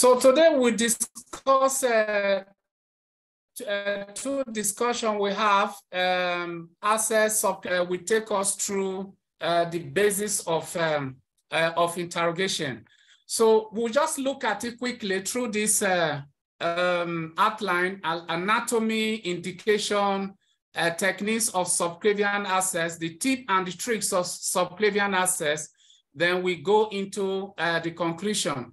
So today we discuss uh, uh, two discussion we have. Um, access of, uh, take us through uh, the basis of um, uh, of interrogation. So we'll just look at it quickly through this uh, um, outline, anatomy, indication, uh, techniques of subclavian access, the tip and the tricks of subclavian access. Then we go into the conclusion.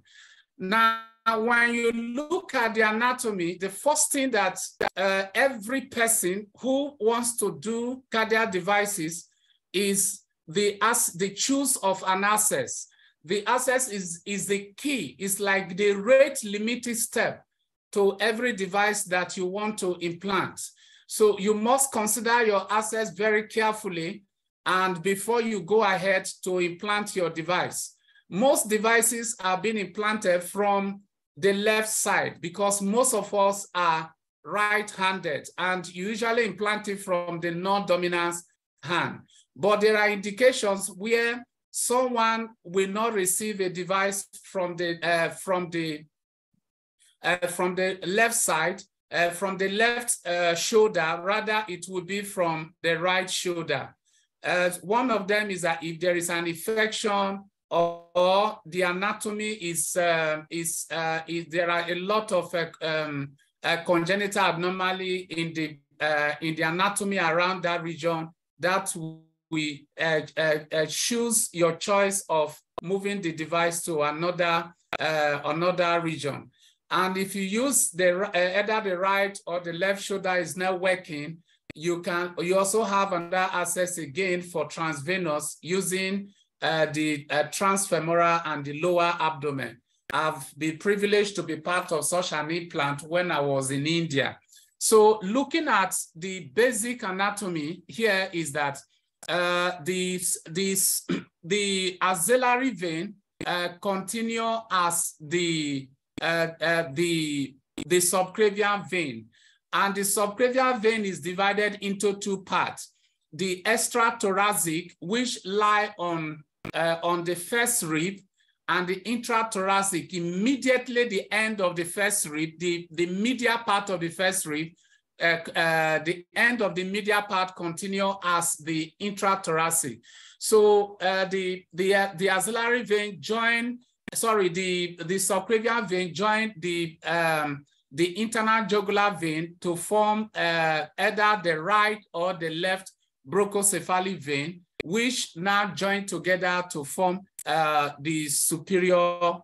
Now, when you look at the anatomy, the first thing that uh, every person who wants to do cardiac devices is the, as, the choose of an access. The access is, is the key. It's like the rate limited step to every device that you want to implant. So you must consider your access very carefully and before you go ahead to implant your device. Most devices are being implanted from the left side because most of us are right-handed and usually implanted from the non-dominant hand. But there are indications where someone will not receive a device from the uh, from the uh, from the left side, uh, from the left uh, shoulder. Rather, it will be from the right shoulder. Uh, one of them is that if there is an infection or the anatomy is, uh, is, uh, is, there are a lot of uh, um, uh, congenital abnormality in the, uh, in the anatomy around that region that we uh, choose your choice of moving the device to another, another region. And if you use the either the right or the left shoulder is not working, you can you also have another access again for transvenous using uh, the uh, transfemoral and the lower abdomen. I've been privileged to be part of such an implant when I was in India. So looking at the basic anatomy here is that uh, the, this, the axillary vein uh, continue as the, uh, uh, the, the subclavian vein. And the subclavian vein is divided into two parts. The extrathoracic, which lie on uh, on the first rib and the intrathoracic, immediately the end of the first rib, the, the medial part of the first rib, uh, uh, the end of the medial part continue as the intrathoracic. So uh, the, the, uh, the axillary vein join, sorry, the, the subclavian vein join the, um, the internal jugular vein to form uh, either the right or the left bronchocephalic vein which now join together to form uh, the superior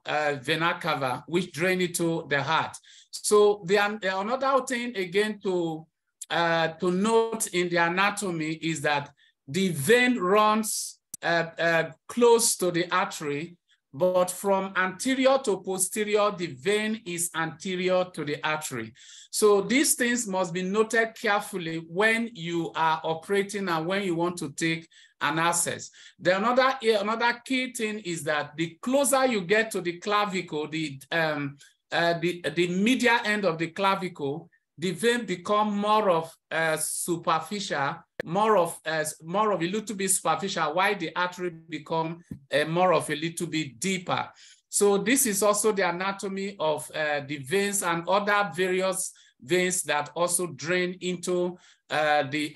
uh, vena cava, which drain into the heart. So the, another thing again to, uh, to note in the anatomy is that the vein runs uh, uh, close to the artery, but from anterior to posterior, the vein is anterior to the artery. So these things must be noted carefully when you are operating and when you want to take an access. The another, another key thing is that the closer you get to the clavicle, the, um, uh, the, the medial end of the clavicle, the vein become more of uh, superficial, more of uh, more of a little bit superficial, while the artery become uh, more of a little bit deeper. So this is also the anatomy of uh, the veins and other various veins that also drain into uh, the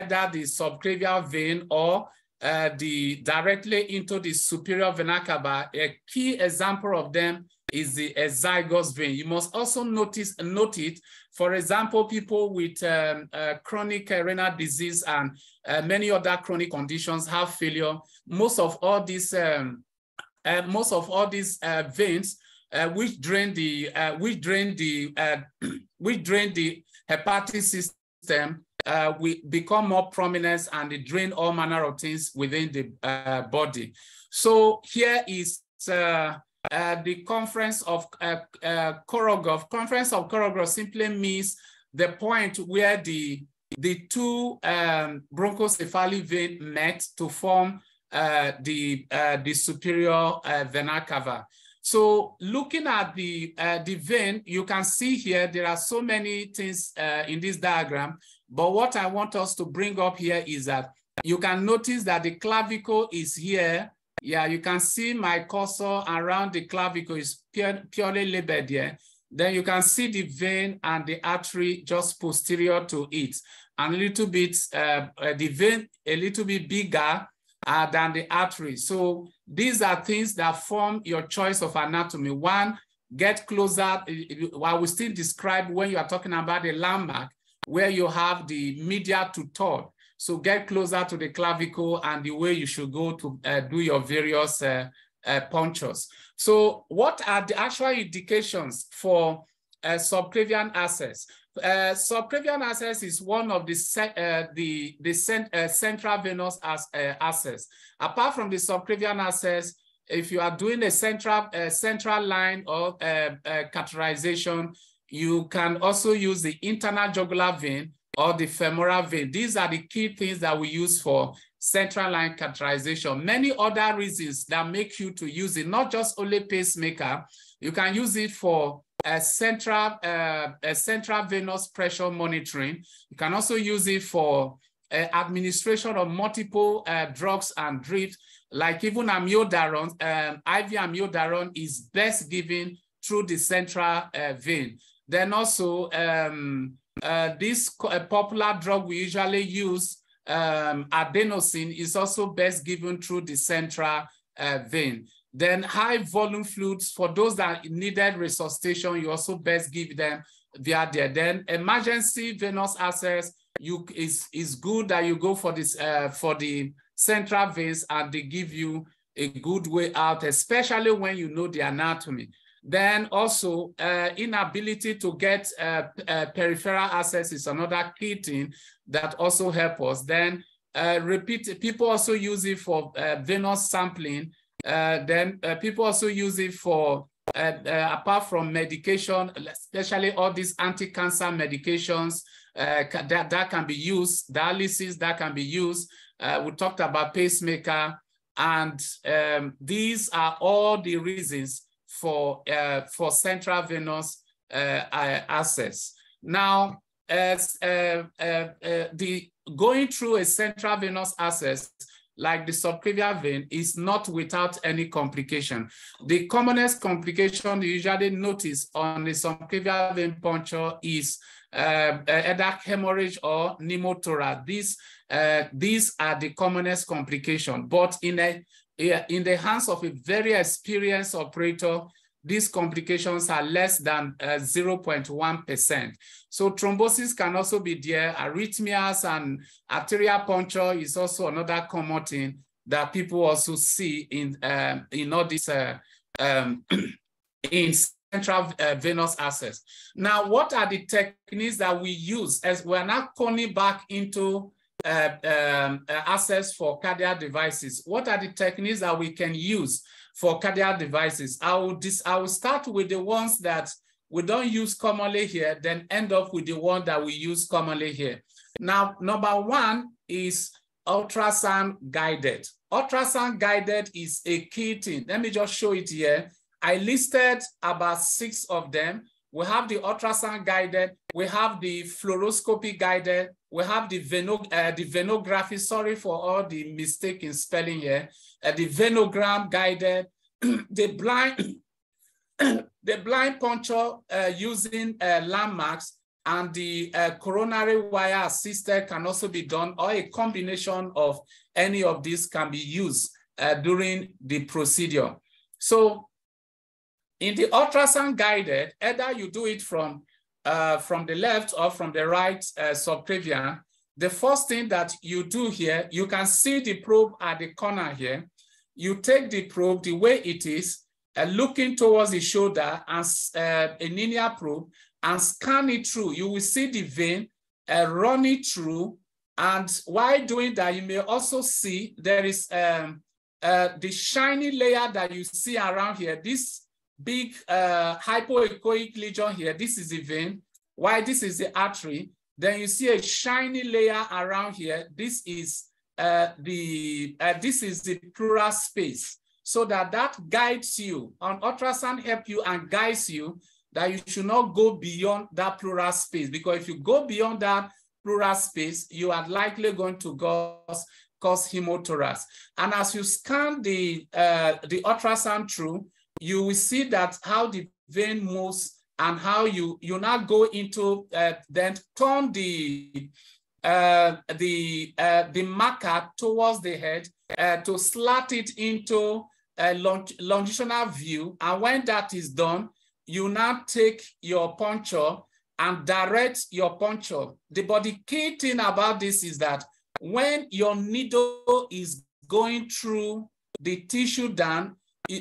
either the subclavian vein or uh, the directly into the superior vena cava. A key example of them is the azygos vein. You must also notice note it. For example, people with um, uh, chronic renal disease and uh, many other chronic conditions have failure. Most of all these um, uh, most of all these uh, veins uh, which drain the which drain the which drain the hepatic system uh, we become more prominent and they drain all manner of things within the uh, body. So here is uh, uh the conference of uh, uh, Korotkov. Conference of Korotkov simply means the point where the, the two um, bronchocephalic vein met to form the, the superior vena cava. So looking at the, the vein, you can see here, there are so many things in this diagram. But what I want us to bring up here is that you can notice that the clavicle is here yeah, you can see my cursor around the clavicle is pure, purely labeled here. Then you can see the vein and the artery just posterior to it. And a little bit, uh, uh, the vein a little bit bigger uh, than the artery. So these are things that form your choice of anatomy. One, get closer, while we still describe when you are talking about the landmark, where you have the media to third. So get closer to the clavicle and the way you should go to uh, do your various uh, uh, punctures. So what are the actual indications for uh, subclavian access? Uh, subclavian access is one of the uh, the the cent central venous as, access. Apart from the subclavian access, if you are doing a central central line or catheterization, you can also use the internal jugular vein or the femoral vein. These are the key things that we use for central line catheterization. Many other reasons that make you to use it, not just only pacemaker, you can use it for a central, uh, a central venous pressure monitoring. You can also use it for uh, administration of multiple uh, drugs and drips, like even amiodarone, um, IV amiodarone is best given through the central uh, vein. Then also, um, uh, this popular drug we usually use, um, adenosine, is also best given through the central uh, vein. Then high volume fluids, for those that needed resuscitation, you also best give them via there. Then emergency venous access, you is, is good that you go for this uh, for the central veins and they give you a good way out, especially when you know the anatomy. Then also uh, inability to get uh, uh, peripheral access is another key thing that also help us. Then uh, repeat, people also use it for uh, venous sampling. Uh, then people also use it for, apart from medication, especially all these anti-cancer medications that, that can be used, dialysis that can be used. we talked about pacemaker, and um, these are all the reasons for, uh, for central venous uh, access. Now, as uh, uh, the going through a central venous access like the subclavian vein is not without any complication. The commonest complication you usually notice on the subclavian vein puncture is uh, either hemorrhage or pneumothorax. These, uh, these are the commonest complication, but in a in the hands of a very experienced operator, these complications are less than 0.1%. Uh, so thrombosis can also be there. Arrhythmias and arterial puncture is also another common thing that people also see in, um, in all this uh, um, in central uh, venous access. Now, what are the techniques that we use as we're now coming back into uh, um, uh, access for cardiac devices? What are the techniques that we can use for cardiac devices? I will, dis I will start with the ones that we don't use commonly here, then end up with the one that we use commonly here. Now, number one is ultrasound guided. Ultrasound guided is a key thing. Let me just show it here. I listed about six of them. We have the ultrasound guided, we have the fluoroscopy guided, we have the, veno, uh, the venography, sorry for all the mistake in spelling here, uh, the venogram guided, the blind, the blind puncture uh, using uh, landmarks and the uh, coronary wire assisted can also be done or a combination of any of these can be used uh, during the procedure. So in the ultrasound guided, either you do it from uh, from the left or from the right uh, subclavian, the first thing that you do here, you can see the probe at the corner here. You take the probe the way it is, uh, looking towards the shoulder and uh, a linear probe and scan it through. You will see the vein, uh, run it through. And while doing that, you may also see there is um, uh, the shiny layer that you see around here. This big uh, hypoechoic lesion here. This is the vein. Why this is the artery. Then you see a shiny layer around here. This is uh, the uh, this is the pleural space. So that that guides you on ultrasound help you and guides you that you should not go beyond that pleural space because if you go beyond that pleural space, you are likely going to cause cause hemothorax. And as you scan the, uh, the ultrasound through, you will see that how the vein moves and how you, you now go into, uh, then turn the, uh, the, uh, the marker towards the head uh, to slat it into a long, longitudinal view. And when that is done, you now take your puncture and direct your puncture. The, the key thing about this is that when your needle is going through the tissue down,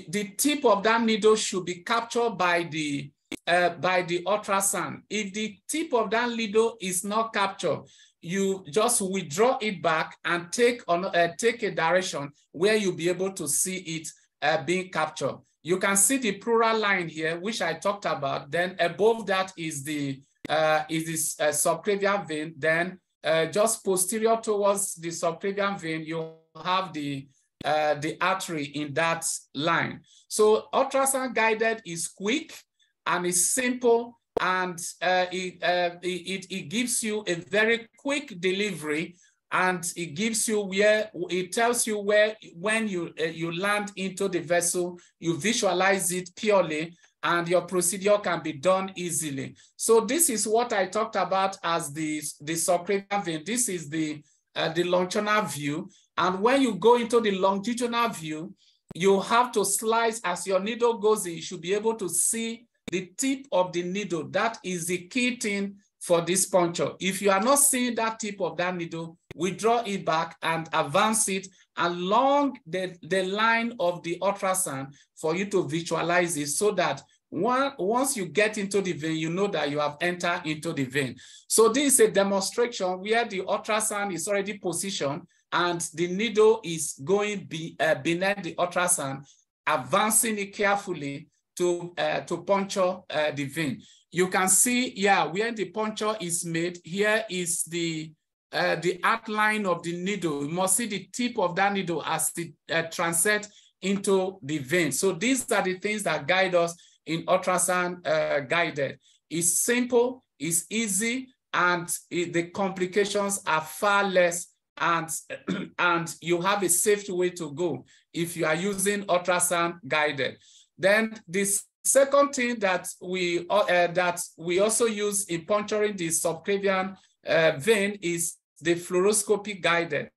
the tip of that needle should be captured by the uh, by the ultrasound. If the tip of that needle is not captured, you just withdraw it back and take on uh, take a direction where you'll be able to see it uh, being captured. You can see the pleural line here, which I talked about. Then above that is the uh, is this uh, subclavian vein. Then uh, just posterior towards the subclavian vein, you have the uh, the artery in that line. So ultrasound guided is quick and it's simple and uh, it, uh, it, it gives you a very quick delivery and it gives you where it tells you where when you uh, you land into the vessel you visualize it purely and your procedure can be done easily. So this is what i talked about as the the subclavian vein. This is the uh, the longitudinal view and when you go into the longitudinal view you have to slice as your needle goes in you should be able to see the tip of the needle that is the key thing for this puncture. If you are not seeing that tip of that needle, withdraw it back and advance it along the, the line of the ultrasound for you to visualize it so that one, once you get into the vein, you know that you have entered into the vein. So this is a demonstration where the ultrasound is already positioned and the needle is going be, uh, beneath the ultrasound, advancing it carefully to, uh, to puncture uh, the vein you can see, yeah, where the puncture is made, here is the uh, the outline of the needle. You must see the tip of that needle as it uh, into the vein. So these are the things that guide us in ultrasound uh, guided. It's simple, it's easy, and it, the complications are far less and, and you have a safe way to go if you are using ultrasound guided. Then this Second thing that we uh, that we also use in puncturing the subclavian uh, vein is the fluoroscopy guided.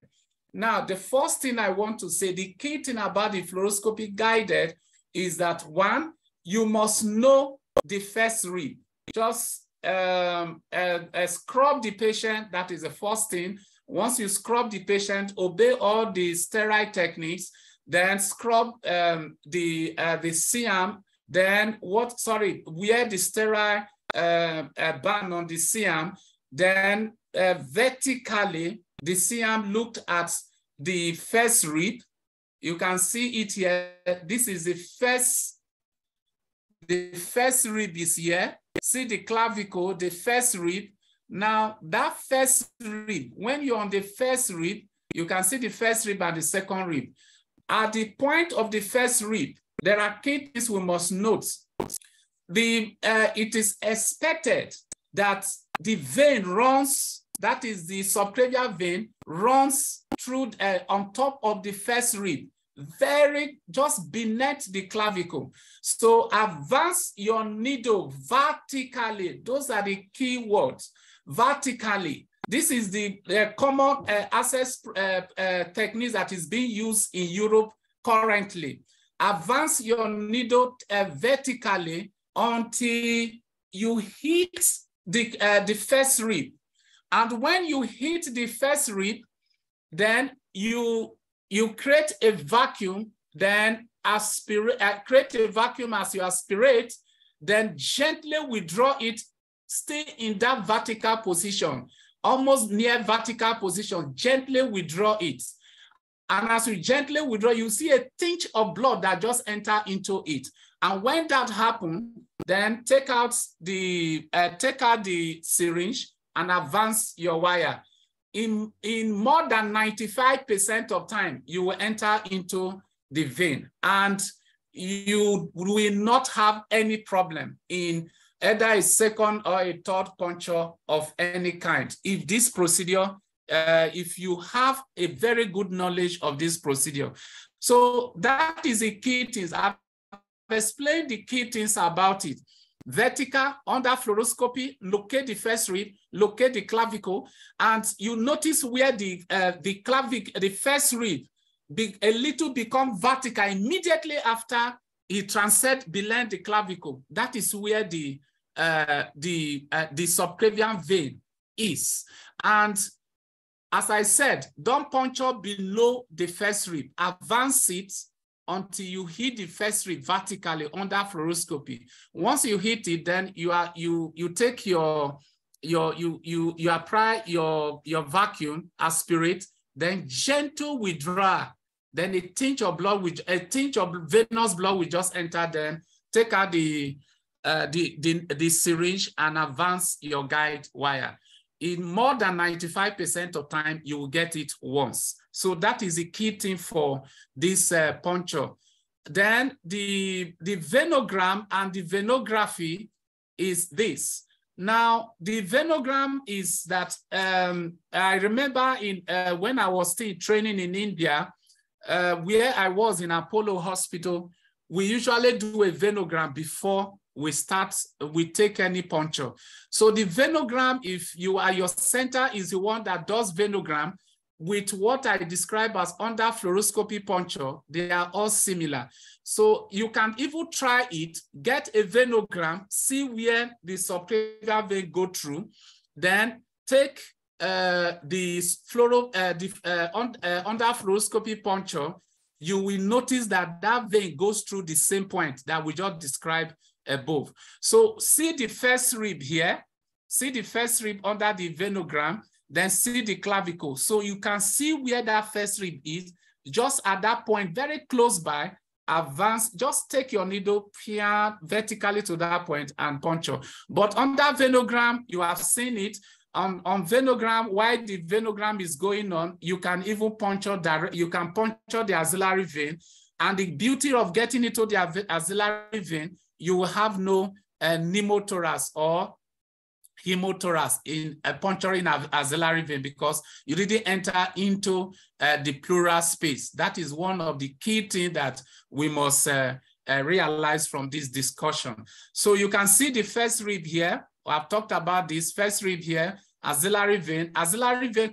Now, the first thing I want to say, the key thing about the fluoroscopy guided is that one, you must know the first read. Just um, uh, uh, scrub the patient, that is the first thing. Once you scrub the patient, obey all the sterile techniques, then scrub um, the, uh, the C-arm then what, sorry, wear the sterile uh, uh, band on the C-arm. Then uh, vertically, the C-arm looked at the first rib. You can see it here. This is the first, the first rib is here. See the clavicle, the first rib. Now that first rib, when you're on the first rib, you can see the first rib and the second rib. At the point of the first rib, there are key things we must note. The, uh, it is expected that the vein runs, that is the subclavian vein, runs through uh, on top of the first rib, very just beneath the clavicle. So advance your needle vertically. Those are the key words, vertically. This is the uh, common uh, access uh, uh, technique that is being used in Europe currently advance your needle uh, vertically until you hit the, the first rib. And when you hit the first rib, then you, you create a vacuum, then aspirate, create a vacuum as you aspirate, then gently withdraw it, stay in that vertical position, almost near vertical position, gently withdraw it. And as you gently withdraw, you see a tinge of blood that just enter into it. And when that happens, then take out the uh, take out the syringe and advance your wire. In, in more than 95% of time, you will enter into the vein and you will not have any problem in either a second or a third puncture of any kind if this procedure uh, if you have a very good knowledge of this procedure. So that is the key things. I've explained the key things about it. Vertical under fluoroscopy, locate the first rib, locate the clavicle, and you notice where the uh, the clavicle, the first rib, be, a little become vertical immediately after it transcends below the clavicle. That is where the uh, the uh, the subclavian vein is, and as I said, don't puncture below the first rib. Advance it until you hit the first rib vertically under fluoroscopy. Once you hit it, then you are you you take your your you you you apply your your vacuum aspirate, then gentle withdraw. Then a tinge of blood which a tinge of venous blood will just enter. Then take out the uh, the, the the syringe and advance your guide wire in more than 95% of time, you will get it once. So that is the key thing for this uh, puncture. Then the, the venogram and the venography is this. Now, the venogram is that um, I remember in uh, when I was still training in India, uh, where I was in Apollo Hospital, we usually do a venogram before we start, we take any puncture. So the venogram, if you are your center is the one that does venogram with what I describe as under fluoroscopy puncture, they are all similar. So you can even try it, get a venogram, see where the subclavian vein go through, then take uh, the fluoro, uh, the, uh, on, uh, under fluoroscopy puncture, you will notice that that vein goes through the same point that we just described above. So see the first rib here, see the first rib under the venogram, then see the clavicle. So you can see where that first rib is, just at that point, very close by, advance, just take your needle here vertically to that point and puncture. But on that venogram, you have seen it, on, on venogram, while the venogram is going on, you can even puncture direct, you can puncture the axillary vein. And the beauty of getting into the axillary vein you will have no uh, pneumothorax or hemothorax in uh, puncturing axillary vein because you didn't enter into uh, the pleural space. That is one of the key things that we must uh, uh, realize from this discussion. So you can see the first rib here. I've talked about this first rib here, axillary vein. Axillary vein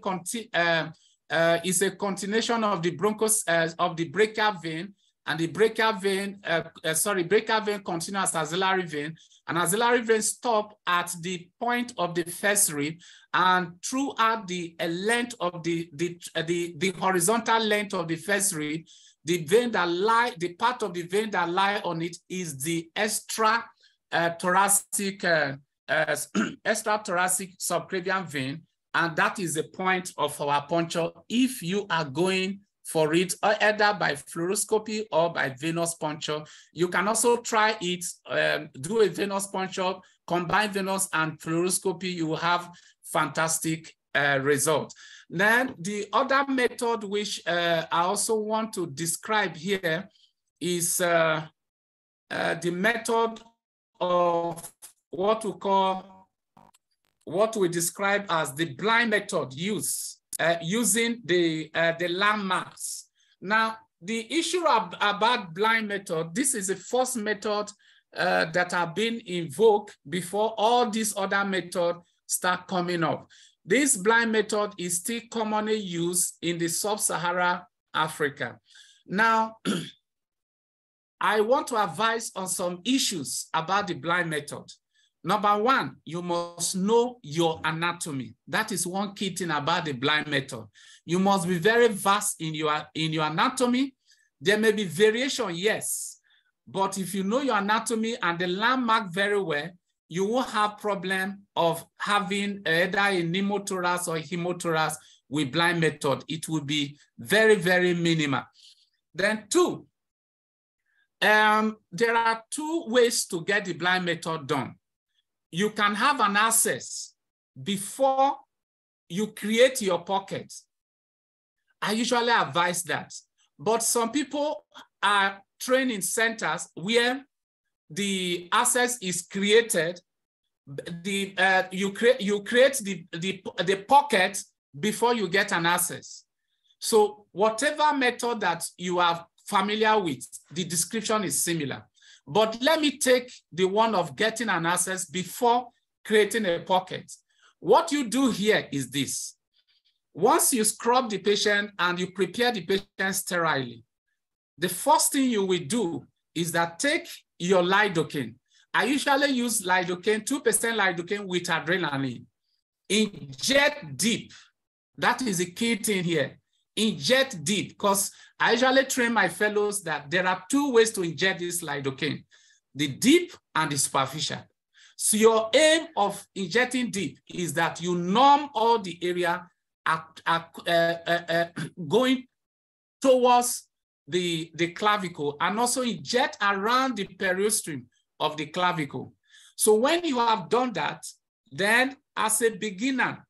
uh, uh, is a continuation of the bronchus of the brachial vein and the brachial vein, uh, uh, sorry, brachial vein continues axillary vein, and axillary vein stop at the point of the first rib, and throughout the uh, length of the, the, uh, the, the horizontal length of the first rib, the vein that lie, the part of the vein that lie on it is the extra uh, thoracic, uh, extra thoracic subclavian vein, and that is the point of our puncture. If you are going for it either by fluoroscopy or by venous puncture. You can also try it, um, do a venous puncture, combine venous and fluoroscopy, you will have fantastic uh, result. Then the other method which uh, I also want to describe here is uh, uh the method of what we call, what we describe as the blind method use uh, using the, uh, the landmarks. Now, the issue of, about blind method, this is the first method uh, that have been invoked before all these other methods start coming up. This blind method is still commonly used in the sub-Sahara Africa. Now, I want to advise on some issues about the blind method. Number one, you must know your anatomy. That is one key thing about the blind method. You must be very vast in your, in your anatomy. There may be variation, yes. But if you know your anatomy and the landmark very well, you won't have problem of having either a pneumothorax or hemothorax with blind method. It will be very, very minimal. Then two, um, there are two ways to get the blind method done you can have an access before you create your pocket. I usually advise that. But some people are training centers where the access is created, the uh, you create you create the, the the pocket before you get an access. So whatever method that you are familiar with, the description is similar. But let me take the one of getting an access before creating a pocket. What you do here is this. Once you scrub the patient and you prepare the patient sterilely, the first thing you will do is that take your lidocaine. I usually use lidocaine, 2% lidocaine with adrenaline. Inject deep. That is the key thing here. Inject deep, because I usually train my fellows that there are two ways to inject this lidocaine, the deep and the superficial. So your aim of injecting deep is that you numb all the area at, at, uh, uh, going towards the, the clavicle and also inject around the periosteum of the clavicle. So when you have done that, then as a beginner,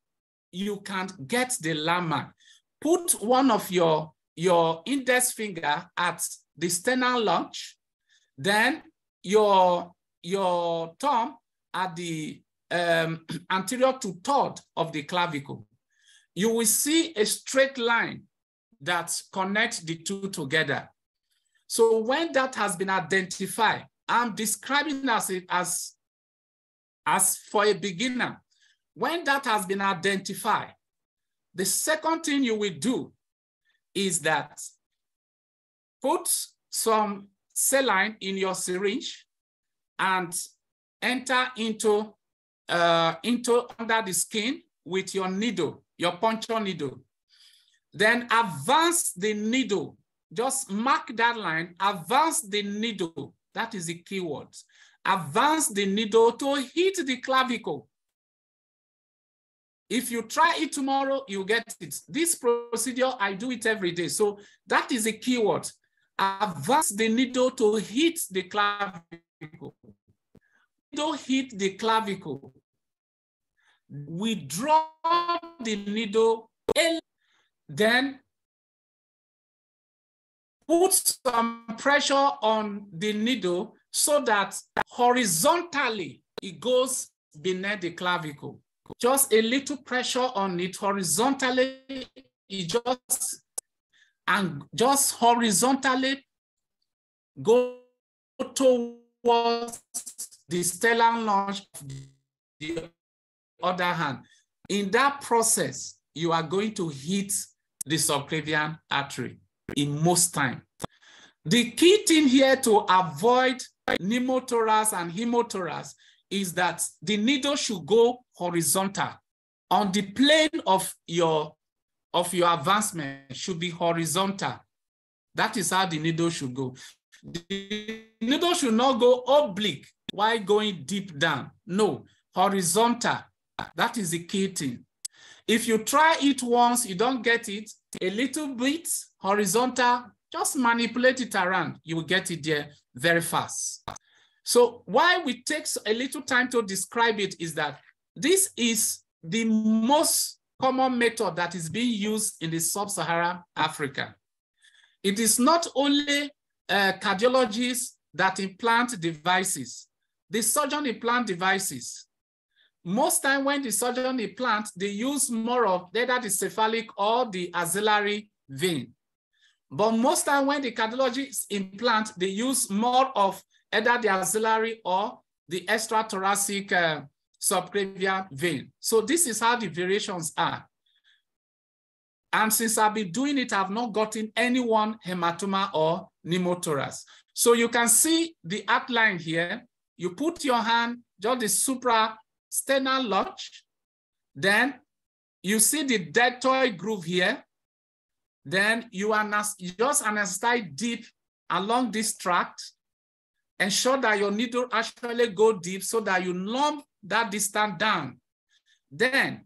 you can get the landmark. Put one of your, your index finger at the sternal lunge, then your, your thumb at the um, anterior to third of the clavicle. You will see a straight line that connects the two together. So when that has been identified, I'm describing as, it, as, as for a beginner. When that has been identified, the second thing you will do is that put some saline in your syringe and enter into, uh, into under the skin with your needle, your puncture needle. Then advance the needle. Just mark that line, advance the needle. That is the keyword. Advance the needle to hit the clavicle. If you try it tomorrow, you get it. This procedure, I do it every day. So that is a keyword. Advance the needle to hit the clavicle. Needle hit the clavicle. Withdraw the needle then put some pressure on the needle so that horizontally it goes beneath the clavicle. Just a little pressure on it horizontally, it just and just horizontally go towards the stellar launch the other hand. In that process, you are going to hit the subclavian artery in most time. The key thing here to avoid pneumothorax and hemothorax is that the needle should go horizontal on the plane of your of your advancement should be horizontal. That is how the needle should go. The needle should not go oblique while going deep down. No, horizontal. That is the key thing. If you try it once, you don't get it, a little bit horizontal, just manipulate it around. You will get it there very fast. So why we take a little time to describe it is that this is the most common method that is being used in the sub-Saharan Africa. It is not only uh, cardiologists that implant devices. The surgeon implant devices most time when the surgeon implant, they use more of either the cephalic or the axillary vein. But most time when the cardiologist implant, they use more of either the axillary or the extrathoracic uh, subclavian vein. So this is how the variations are. And since I've been doing it, I've not gotten anyone hematoma or pneumothorax. So you can see the outline here. You put your hand, just the supra sternal lunge. Then you see the deltoid groove here. Then you are just anesthetize deep along this tract. Ensure that your needle actually go deep so that you numb that distance down. Then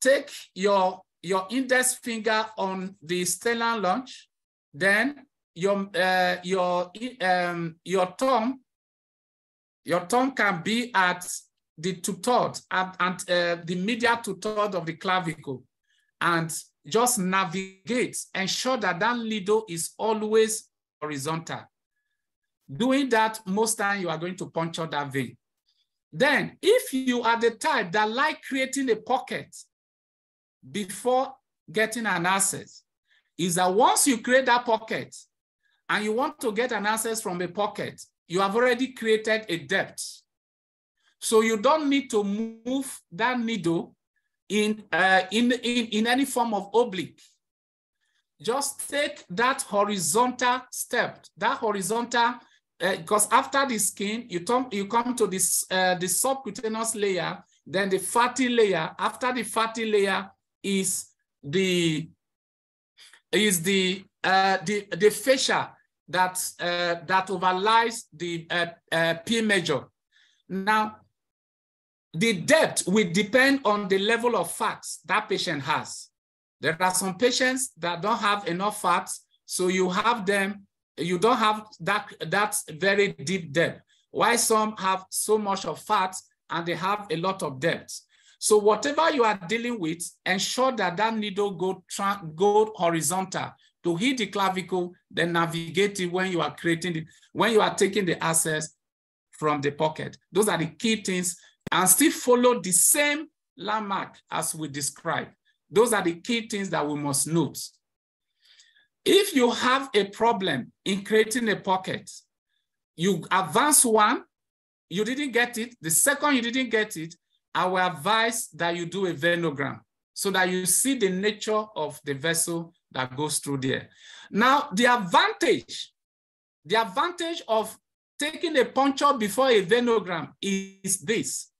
take your, your index finger on the sternal launch. Then your, uh, your, um, your thumb, your thumb can be at the two-thirds and, and uh, the medial two-third of the clavicle and just navigate, ensure that that needle is always horizontal. Doing that, most time you are going to puncture that vein. Then, if you are the type that like creating a pocket, before getting an access is that once you create that pocket and you want to get an access from a pocket, you have already created a depth. So you don't need to move that needle in, uh, in, in, in any form of oblique. Just take that horizontal step, that horizontal, because uh, after the skin, you, you come to this, uh, the subcutaneous layer, then the fatty layer. After the fatty layer is the is the uh, the the fascia that uh, that overlies the uh, P major. Now, the depth will depend on the level of fats that patient has. There are some patients that don't have enough fats, so you have them, you don't have that, that very deep depth. Why some have so much of fat and they have a lot of depth. So whatever you are dealing with, ensure that that needle go, go horizontal to hit the clavicle, then navigate it when you are creating it, when you are taking the access from the pocket. Those are the key things and still follow the same landmark as we described. Those are the key things that we must note. If you have a problem in creating a pocket, you advance one, you didn't get it. The second you didn't get it, I will advise that you do a venogram so that you see the nature of the vessel that goes through there. Now, the advantage, the advantage of taking a puncture before a venogram is this.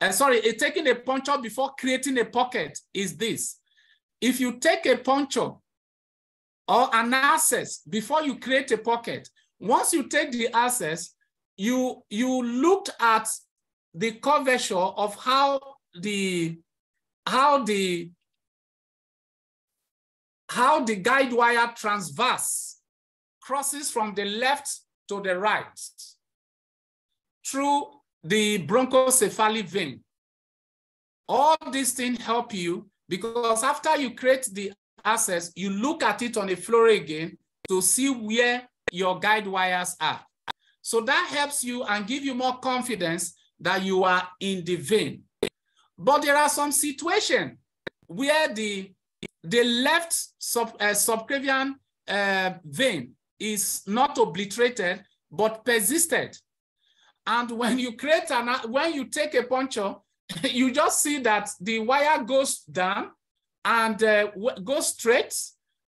Uh, sorry, taking a puncture before creating a pocket is this. If you take a puncture or an access before you create a pocket, once you take the access, you, you looked at the curvature of how the how the how the guide wire transverse crosses from the left to the right through the bronchocephalic vein. All these things help you because after you create the access, you look at it on a floor again to see where your guide wires are. So that helps you and give you more confidence that you are in the vein. But there are some situations where the, the left sub, uh, subclavian uh, vein is not obliterated, but persisted. And when you create an, when you take a puncture, you just see that the wire goes down and uh, goes straight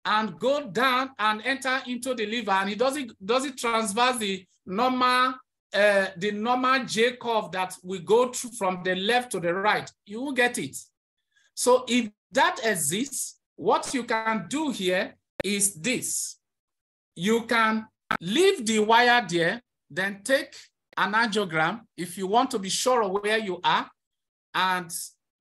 and go down and enter into the liver and it doesn't, doesn't transverse the normal uh, the normal J curve that we go through from the left to the right, you will get it. So if that exists, what you can do here is this. You can leave the wire there, then take an angiogram if you want to be sure of where you are. And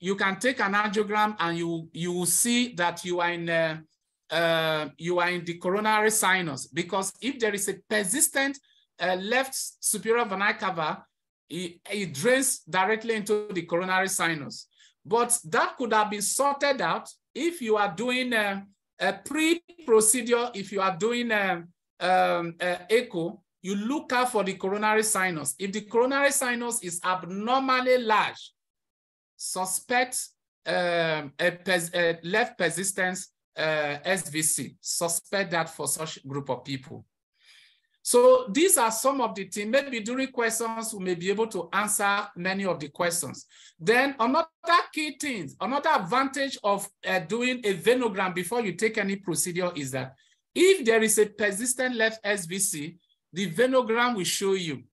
you can take an angiogram and you, you will see that you are in uh, you are in the coronary sinus because if there is a persistent uh, left superior vena cava, it, it drains directly into the coronary sinus. But that could have been sorted out if you are doing a, a pre-procedure, if you are doing a, um, a echo, you look out for the coronary sinus. If the coronary sinus is abnormally large, suspect um, a, a, left persistence uh, SVC. Suspect that for such group of people. So these are some of the things, maybe during questions, we may be able to answer many of the questions. Then another key thing, another advantage of uh, doing a venogram before you take any procedure is that if there is a persistent left SVC, the venogram will show you.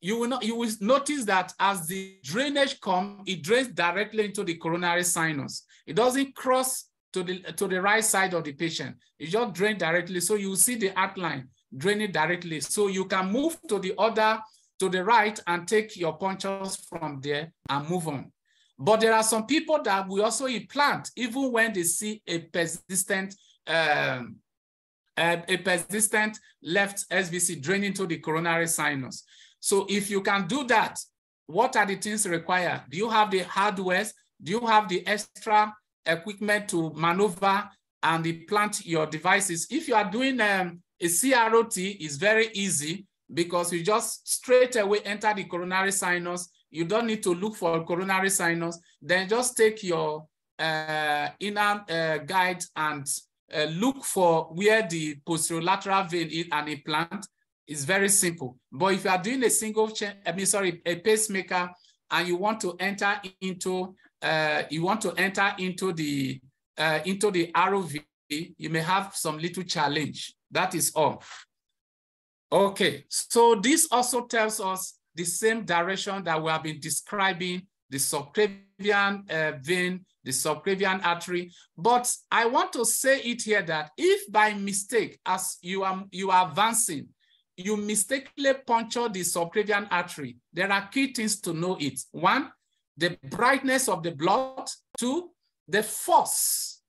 You will, not, you will notice that as the drainage comes, it drains directly into the coronary sinus. It doesn't cross to the, to the right side of the patient. It just drains directly. So you see the outline drain it directly. So you can move to the other, to the right and take your punctures from there and move on. But there are some people that we also implant even when they see a persistent um, a, a persistent left SVC draining to the coronary sinus. So if you can do that, what are the things required? Do you have the hardware? Do you have the extra equipment to maneuver and implant your devices? If you are doing um, a CROT is very easy because you just straight away enter the coronary sinus. You don't need to look for coronary sinus. Then just take your, uh, inner uh, guide and uh, look for where the posterolateral vein is and implant is very simple. But if you are doing a single, chain, I mean, sorry, a pacemaker, and you want to enter into, uh, you want to enter into the uh, into the ROV, you may have some little challenge. That is all. Okay, so this also tells us the same direction that we have been describing the subclavian uh, vein, the subclavian artery. But I want to say it here that if by mistake, as you are, you are advancing, you mistakenly puncture the subclavian artery, there are key things to know it. One, the brightness of the blood. Two, the force,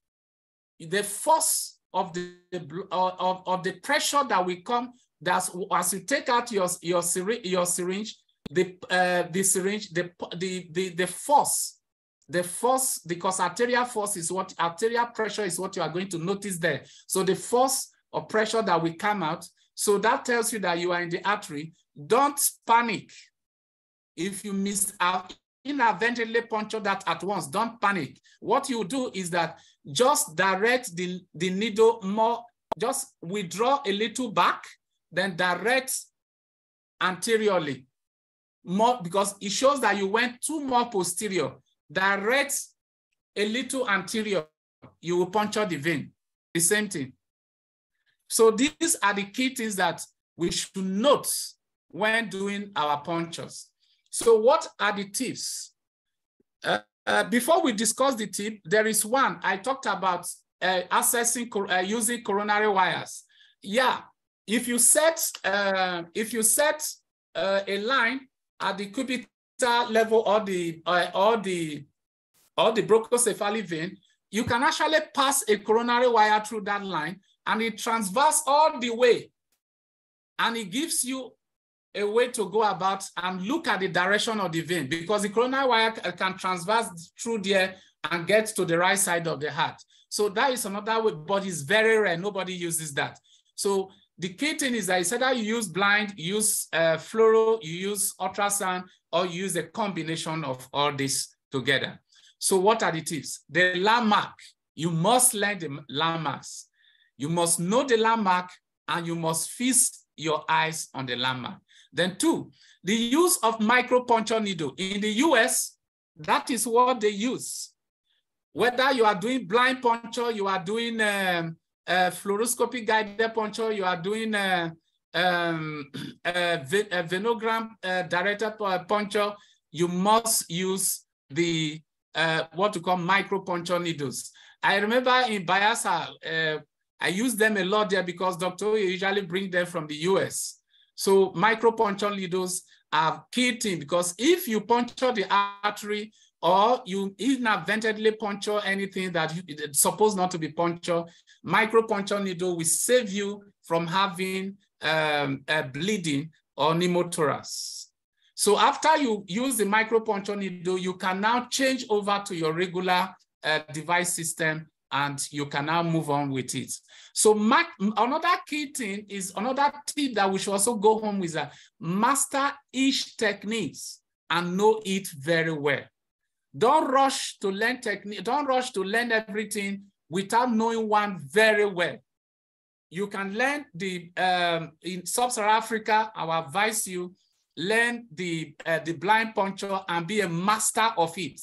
the force of the, of, of the pressure that will come that's as you take out your your syringe, your syringe, the uh, the syringe, the the the the force, the force, because arterial force is what arterial pressure is what you are going to notice there. So the force or pressure that will come out. So that tells you that you are in the artery. Don't panic. If you miss out inadvertently puncture that at once, don't panic. What you do is that just direct the, the needle more, just withdraw a little back then direct anteriorly. More because it shows that you went too more posterior. Direct a little anterior, you will puncture the vein. The same thing. So these are the key things that we should note when doing our punctures. So what are the tips? Uh, uh, before we discuss the tip, there is one I talked about uh, accessing uh, using coronary wires. Yeah, if you set uh, if you set uh, a line at the cubital level or the uh, or the or the brachiocephalic vein, you can actually pass a coronary wire through that line and it transverse all the way. And it gives you a way to go about and look at the direction of the vein because the coronary wire can transverse through there and get to the right side of the heart. So that is another way, but it's very rare. Nobody uses that. So the key thing is that either you use blind, you use uh, fluoro, you use ultrasound, or you use a combination of all this together. So what are the tips? The landmark, you must learn the landmarks. You must know the landmark and you must feast your eyes on the landmark. Then two, the use of micropuncture needle. In the US, that is what they use. Whether you are doing blind puncture, you are doing um, uh, fluoroscopy guided puncture, you are doing a, um, a venogram uh, directed puncture, you must use the uh, what we call micropuncture needles. I remember in Bayelsa, uh, I use them a lot there because Dr. usually bring them from the US. So micro puncture needles are key thing because if you puncture the artery or you inadvertently puncture anything that it's supposed not to be punctured, micropuncture needle will save you from having um, bleeding or pneumothorax. So after you use the micro puncture needle, you can now change over to your regular uh, device system and you can now move on with it. So mark, another key thing is another tip that we should also go home with that master each techniques and know it very well. Don't rush to learn technique, don't rush to learn everything without knowing one very well. You can learn the, um, in Sub-Saharan Africa, I advise you, learn the, uh, the blind puncture and be a master of it.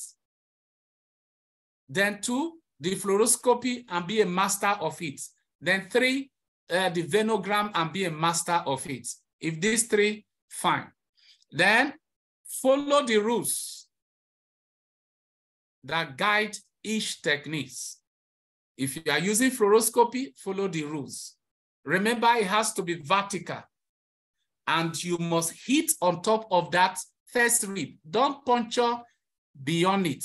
Then two, the fluoroscopy and be a master of it. Then three, uh, the venogram and be a master of it. If these three, fine. Then follow the rules that guide each techniques. If you are using fluoroscopy, follow the rules. Remember, it has to be vertical. And you must hit on top of that first rib. Don't puncture beyond it.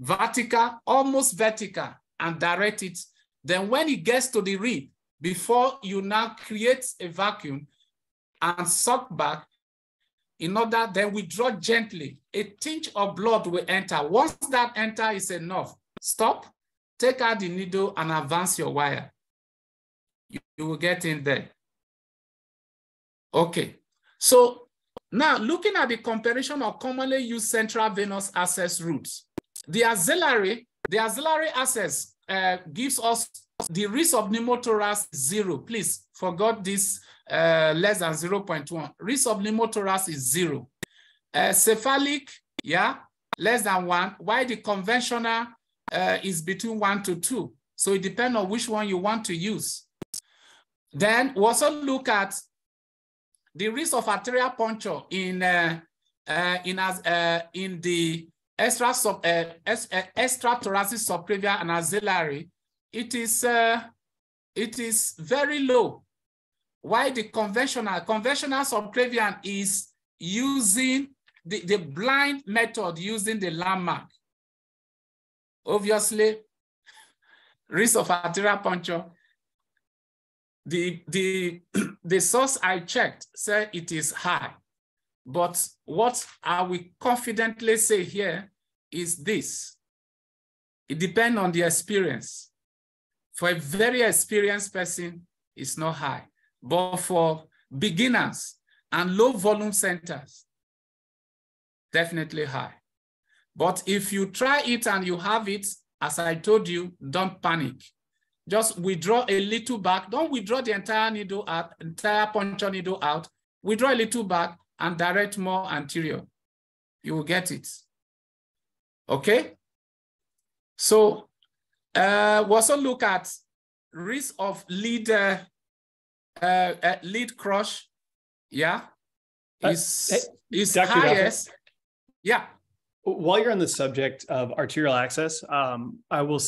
Vertical, almost vertical, and direct it. Then when it gets to the rib, before you now create a vacuum and suck back, in order then withdraw gently, a tinge of blood will enter. Once that enter is enough, stop, Take out the needle and advance your wire. You, you will get in there. Okay, so now looking at the comparison of commonly used central venous access routes, The axillary, the axillary access uh, gives us the risk of pneumothorax zero. Please forgot this uh, less than 0.1. Risk of pneumothorax is zero. Uh, cephalic, yeah, less than one. Why the conventional uh, is between one to two. So it depends on which one you want to use. Then we also look at the risk of arterial puncture in uh, uh, in as in the extra sub uh, uh, extra thoracic subclavian and axillary. It is uh, it is very low. Why the conventional conventional subclavian is using the, the blind method using the landmark. Obviously, risk of arterial puncture the, the, the source I checked said it is high. But what I will confidently say here is this. It depends on the experience. For a very experienced person, it's not high. But for beginners and low volume centers, definitely high. But if you try it and you have it, as I told you, don't panic just withdraw a little back. Don't withdraw the entire needle out, entire puncture needle out. Withdraw a little back and direct more anterior. You will get it. Okay? So uh, we also look at risk of lead uh, uh, lead crush. Yeah, is uh, is highest. Yeah. While you're on the subject of arterial access, um, I will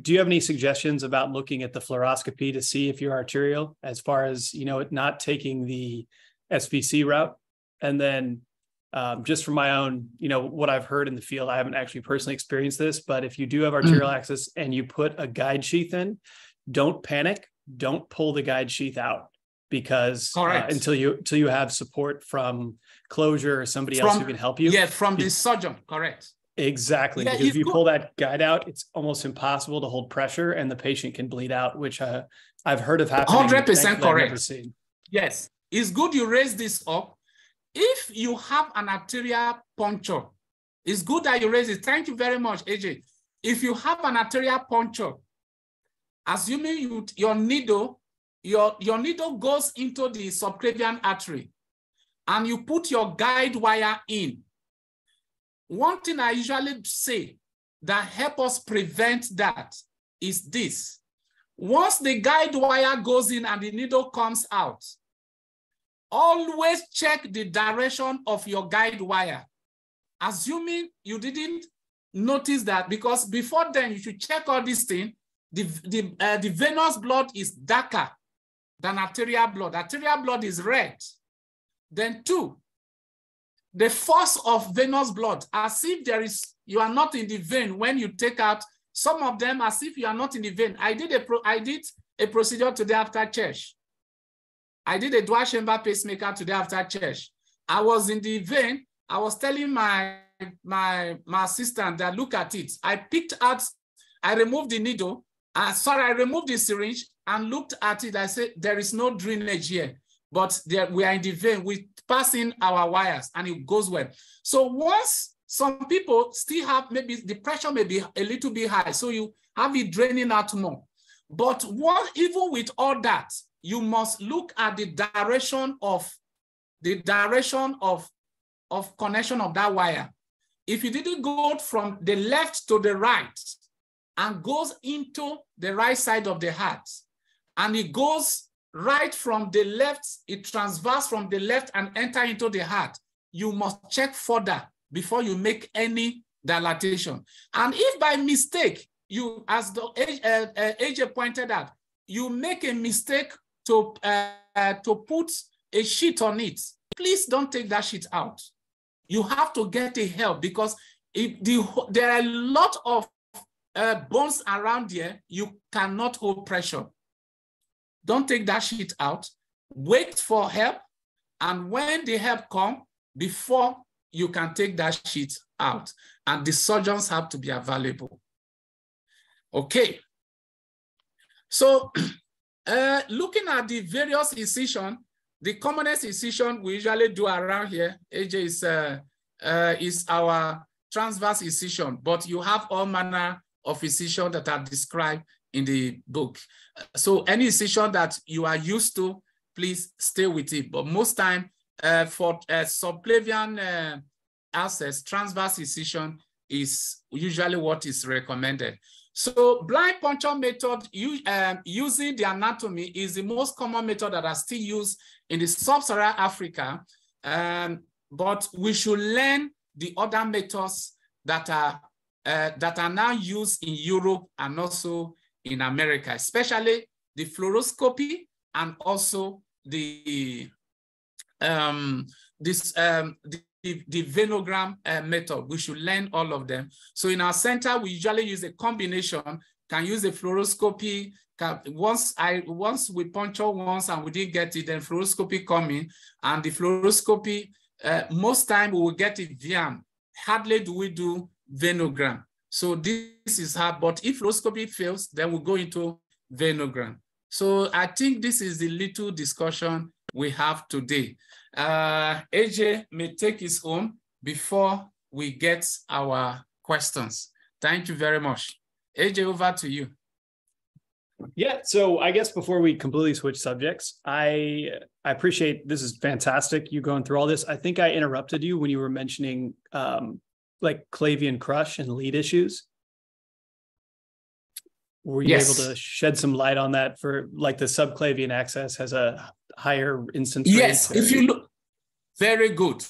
do you have any suggestions about looking at the fluoroscopy to see if you're arterial as far as you know not taking the SVC route and then um, just from my own you know what I've heard in the field I haven't actually personally experienced this but if you do have arterial mm. access and you put a guide sheath in don't panic don't pull the guide sheath out because uh, until you until you have support from closure or somebody from, else who can help you yeah from the surgeon correct Exactly. Yeah, because if you pull that guide out, it's almost impossible to hold pressure and the patient can bleed out, which uh, I've heard of happening. 100% correct. Yes. It's good you raise this up. If you have an arterial puncture, it's good that you raise it. Thank you very much, AJ. If you have an arterial puncture, assuming you, your needle, your, your needle goes into the subclavian artery and you put your guide wire in, one thing I usually say that help us prevent that is this. Once the guide wire goes in and the needle comes out, always check the direction of your guide wire. Assuming you didn't notice that, because before then you should check all these things. The, the, uh, the venous blood is darker than arterial blood. Arterial blood is red. Then two, the force of venous blood, as if there is, you are not in the vein when you take out some of them as if you are not in the vein. I did a pro, I did a procedure today after church. I did a dual chamber pacemaker today after church. I was in the vein. I was telling my my my assistant that look at it. I picked out, I removed the needle. Uh, sorry, I removed the syringe and looked at it. I said there is no drainage here, but there, we are in the vein. We passing our wires and it goes well. So once some people still have, maybe the pressure may be a little bit high, so you have it draining out more. But what, even with all that, you must look at the direction of the direction of, of connection of that wire. If you didn't go from the left to the right and goes into the right side of the heart, and it goes right from the left, it transverse from the left and enter into the heart, you must check further before you make any dilatation. And if by mistake, you, as the AJ uh, uh, pointed out, you make a mistake to, uh, to put a sheet on it, please don't take that sheet out. You have to get a help because if the, there are a lot of uh, bones around here, you cannot hold pressure. Don't take that sheet out. Wait for help. And when the help come, before you can take that sheet out. And the surgeons have to be available. Okay. So uh, looking at the various incision, the commonest incision we usually do around here, AJ is, uh, uh, is our transverse incision, but you have all manner of incision that are described in the book. So any incision that you are used to, please stay with it. But most time uh, for uh, subclavian uh, access, transverse incision is usually what is recommended. So blind puncture method you, um, using the anatomy is the most common method that are still used in the sub-Saharan Africa. Um, but we should learn the other methods that are uh, that are now used in Europe and also in America, especially the fluoroscopy and also the um, this um, the, the venogram uh, method. We should learn all of them. So in our center, we usually use a combination. Can use the fluoroscopy. Can, once I once we puncture once and we didn't get it, then fluoroscopy coming, and the fluoroscopy uh, most time we will get it VM. Hardly do we do venogram. So this is hard, but if fluoroscopy fails, then we'll go into venogram. So I think this is the little discussion we have today. Uh, AJ may take his own before we get our questions. Thank you very much. AJ, over to you. Yeah, so I guess before we completely switch subjects, I I appreciate this is fantastic. You going through all this. I think I interrupted you when you were mentioning um, like Clavien crush and lead issues. Were you yes. able to shed some light on that for like the subclavian access has a higher instance? Yes, if you look, very good.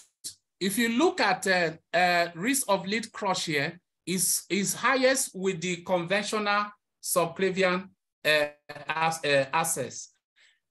If you look at uh, uh, risk of lead crush here, is is highest with the conventional subclavian uh, as, uh, access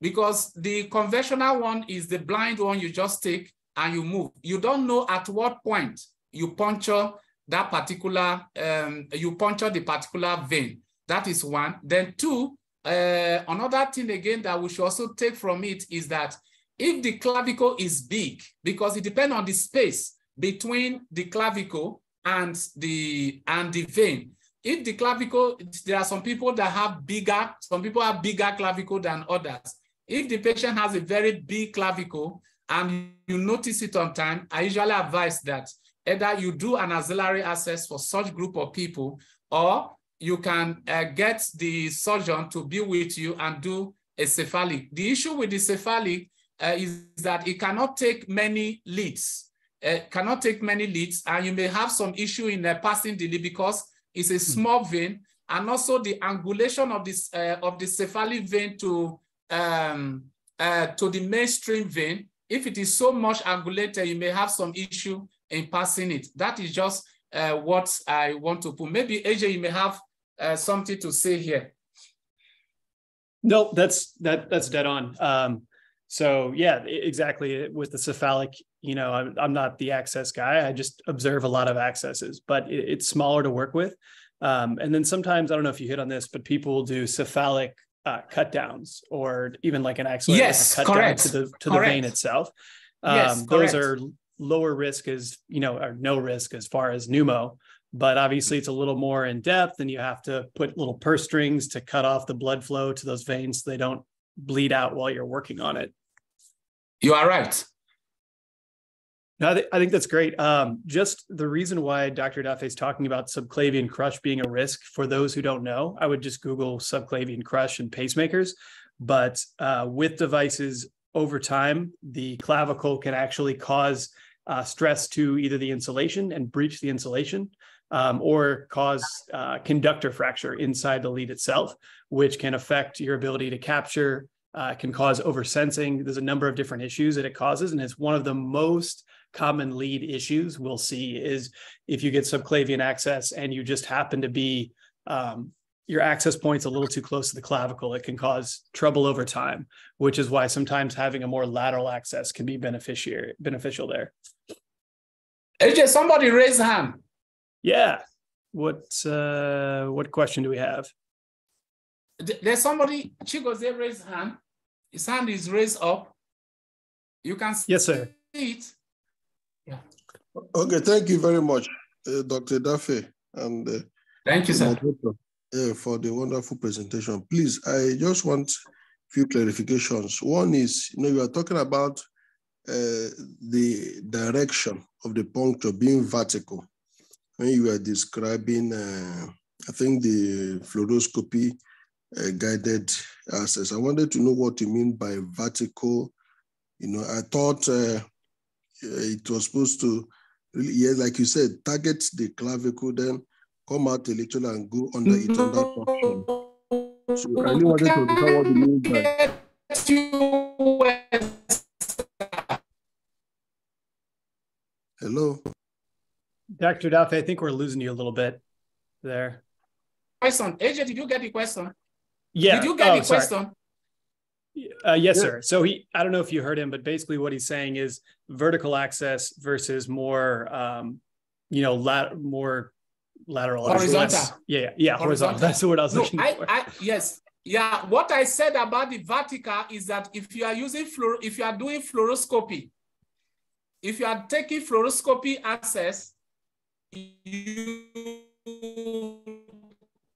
because the conventional one is the blind one you just take and you move. You don't know at what point you puncture that particular, um, you puncture the particular vein. That is one. Then two, uh, another thing again that we should also take from it is that if the clavicle is big, because it depends on the space between the clavicle and the and the vein. If the clavicle, there are some people that have bigger, some people have bigger clavicle than others. If the patient has a very big clavicle and you notice it on time, I usually advise that either you do an axillary access for such group of people, or you can uh, get the surgeon to be with you and do a cephalic. The issue with the cephalic uh, is that it cannot take many leads, uh, cannot take many leads, and you may have some issue in uh, passing the lead because it's a hmm. small vein, and also the angulation of this uh, of the cephalic vein to um, uh, to the mainstream vein. If it is so much angulated, you may have some issue in passing it. That is just uh, what I want to put. Maybe AJ, you may have uh, something to say here. No, that's that that's dead on. Um, so yeah, exactly. With the cephalic, you know, I'm, I'm not the access guy. I just observe a lot of accesses, but it, it's smaller to work with. Um, and then sometimes I don't know if you hit on this, but people will do cephalic uh, cut downs or even like an axillary yes, cut correct. down to the to the vein itself. Um, yes, those are lower risk as you know, or no risk as far as pneumo. But obviously, it's a little more in depth, and you have to put little purse strings to cut off the blood flow to those veins so they don't bleed out while you're working on it. You are right. No, I, th- I think that's great. Um, just the reason why Dr. Edafe is talking about subclavian crush being a risk for those who don't know, I would just Google subclavian crush and pacemakers. But uh, with devices over time, the clavicle can actually cause uh, stress to either the insulation and breach the insulation, um, or cause uh, conductor fracture inside the lead itself, which can affect your ability to capture, uh, can cause oversensing. There's a number of different issues that it causes, and it's one of the most common lead issues we'll see is if you get subclavian access and you just happen to be um, your access point's a little too close to the clavicle, it can cause trouble over time, which is why sometimes having a more lateral access can be beneficiary beneficial there. AJ, somebody raise hand. Yeah. What uh what question do we have? There's somebody, Chigozie raised hand. His hand is raised up. You can see yes, sir. it. Yeah. Okay, thank you very much, uh, Dr. Edafe. And uh, thank you, sir. Uh, for the wonderful presentation. Please, I just want a few clarifications. One is, you know, you are talking about uh, the direction of the puncture being vertical. When you were describing, uh, I think the fluoroscopy uh, guided access. I wanted to know what you mean by vertical. You know, I thought uh, it was supposed to, really, yeah, like you said, target the clavicle, then come out a little and go under it under function. So I really wanted to understand what you mean by. Dr. Edafe, I think we're losing you a little bit there. Question. AJ, did you get the question? Yeah. Did you get oh, the question? Uh, yes, yeah. sir. So he, I don't know if you heard him, but basically what he's saying is vertical access versus more, um, you know, lat- more lateral. Horizontal. Yeah, yeah, horizontal. horizontal. That's what I was no, looking I, for. I, yes, yeah. What I said about the vertical is that if you are using fluor, if you are doing fluoroscopy, if you are taking fluoroscopy access, you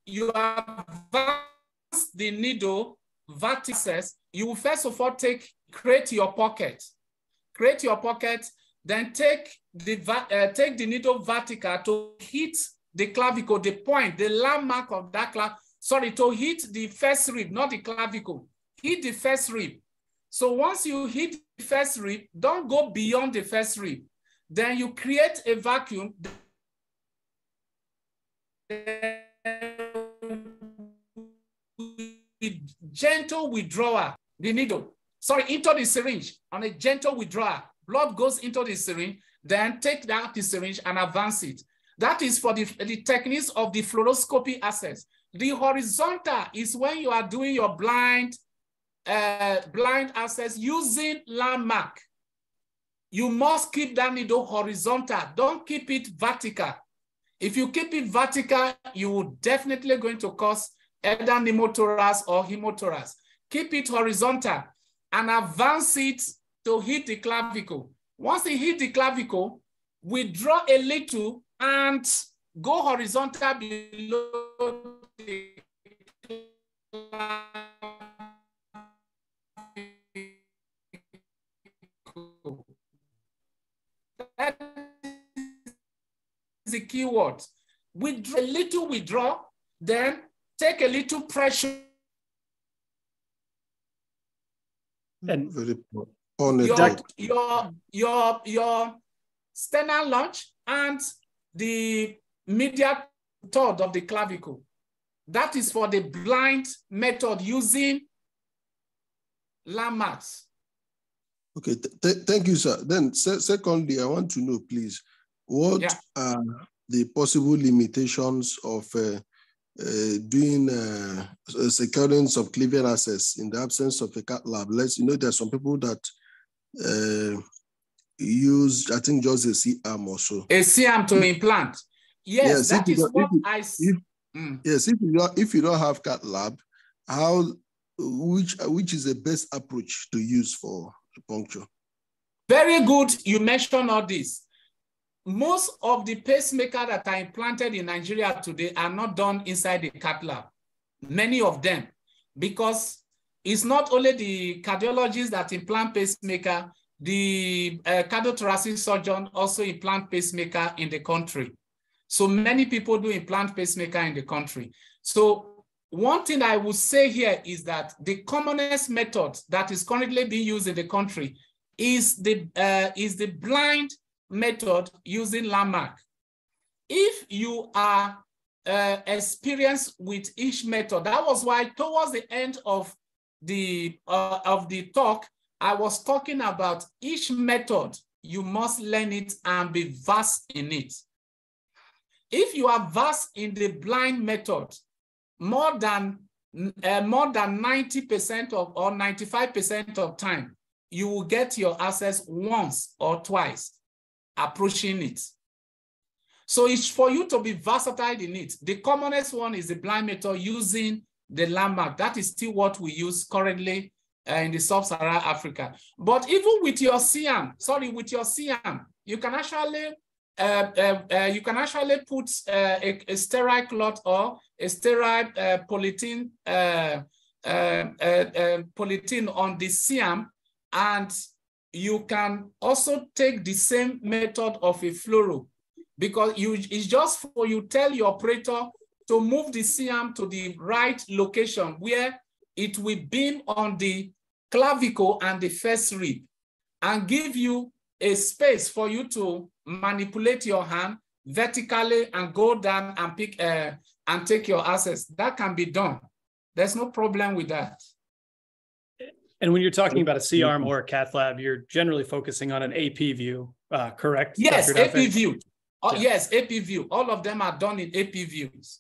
you advance the needle vertices, you will first of all take, create your pocket. Create your pocket, then take the, uh, take the needle vertical to hit the clavicle, the point, the landmark of that clavicle, sorry, to hit the first rib, not the clavicle, hit the first rib. So once you hit the first rib, don't go beyond the first rib. Then you create a vacuum gentle withdrawal, the needle, sorry, into the syringe on a gentle withdrawal. Blood goes into the syringe, then take out the syringe and advance it. That is for the, the techniques of the fluoroscopy access. The horizontal is when you are doing your blind, uh, blind access using landmark. You must keep that needle horizontal. Don't keep it vertical. If you keep it vertical, you will definitely going to cause either pneumothorax or hemothorax. Keep it horizontal and advance it to hit the clavicle. Once it hit the clavicle, withdraw a little and go horizontal below the That the key word. Withdraw, a little withdraw, then take a little pressure. And hmm. very on your, your, your, your sternal lunge and the medial third of the clavicle. That is for the blind method using landmarks. Okay, th th thank you, sir. Then se secondly, I want to know, please, what yeah. are the possible limitations of uh, uh, doing uh, securing subclavian access in the absence of a cath lab. Let's, you know, there are some people that uh, use, I think, just a C-arm or so. A C-arm to implant. Yes, yes that is what if, I if, mm. Yes, if you, don't, if you don't have cath lab, how, which, which is the best approach to use for puncture? Very good. You mentioned all this most of the pacemakers that are implanted in Nigeria today are not done inside the cath lab. Many of them, because it's not only the cardiologists that implant pacemaker, the uh, cardiothoracic surgeon also implant pacemaker in the country. So many people do implant pacemaker in the country. So one thing I would say here is that the commonest method that is currently being used in the country is the, uh, is the blind method using landmark. If you are uh, experienced with each method, that was why towards the end of the, uh, of the talk, I was talking about each method, you must learn it and be vast in it. If you are vast in the blind method, more than uh, more than 90% of or 95% of time, you will get your access once or twice approaching it. So it's for you to be versatile in it. The commonest one is the blind method using the landmark. That is still what we use currently uh, in the sub-Saharan Africa. But even with your C-arm, sorry, with your C-arm, you can actually uh, uh, uh, you can actually put uh, a, a, sterile cloth or a sterile uh, polythene polythene on the C-arm and you can also take the same method of a fluoro because you it's just for you tell your operator to move the C-arm to the right location where it will beam on the clavicle and the first rib and give you a space for you to manipulate your hand vertically and go down and pick uh, and take your access. That can be done. There's no problem with that. And when you're talking about a C-arm or a cath lab, you're generally focusing on an AP view, uh, correct? Yes, AP view. Uh, yeah. Yes, AP view. All of them are done in AP views.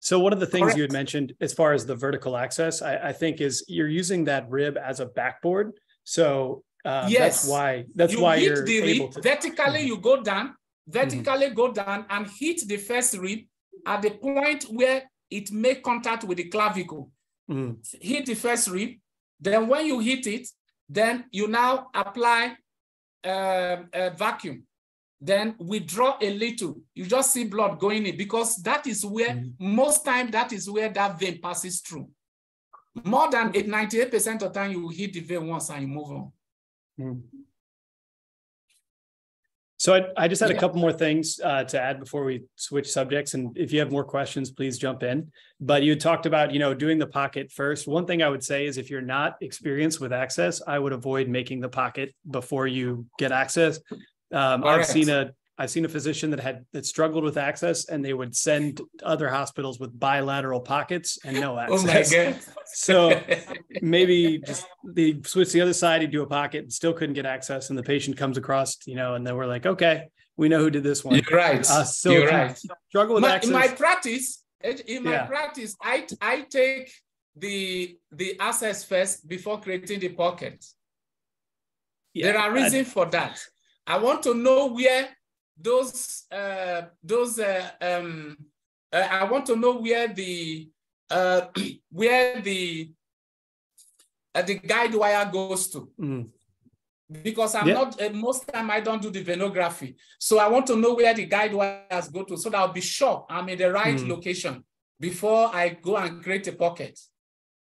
So one of the things Correct. you had mentioned as far as the vertical access, I, I, think is you're using that rib as a backboard. So uh, yes. that's why that's you why hit you're the able rib, to vertically mm-hmm. you go down, vertically mm-hmm. go down and hit the first rib at the point where it make contact with the clavicle. Mm-hmm. Hit the first rib. Then when you hit it, then you now apply uh, a vacuum then withdraw a little. You just see blood going in because that is where, mm. most time, that is where that vein passes through. More than 98% of time, you hit the vein once and you move on. Mm. So I, I, just had a couple more things uh, to add before we switch subjects. And if you have more questions, please jump in. But you talked about, you know, doing the pocket first. One thing I would say is if you're not experienced with access, I would avoid making the pocket before you get access um, I've right. seen a I've seen a physician that had that struggled with access, and they would send other hospitals with bilateral pockets and no access. Oh my god! so maybe just they switch the other side, you do a pocket, and still couldn't get access, and the patient comes across, you know, and then we're like, okay, we know who did this one. You're right. Uh, so You're right. Struggle with my, access. In my practice, in my yeah. practice, I I take the the access first before creating the pocket. Yeah, there are reasons for that. I want to know where those uh, those uh, um, uh, I want to know where the uh, where the uh, the guide wire goes to. Mm. Because I'm yeah. not uh, most time I don't do the venography, so I want to know where the guide wires go to, so that I'll be sure I'm in the right mm. location before I go and create a pocket.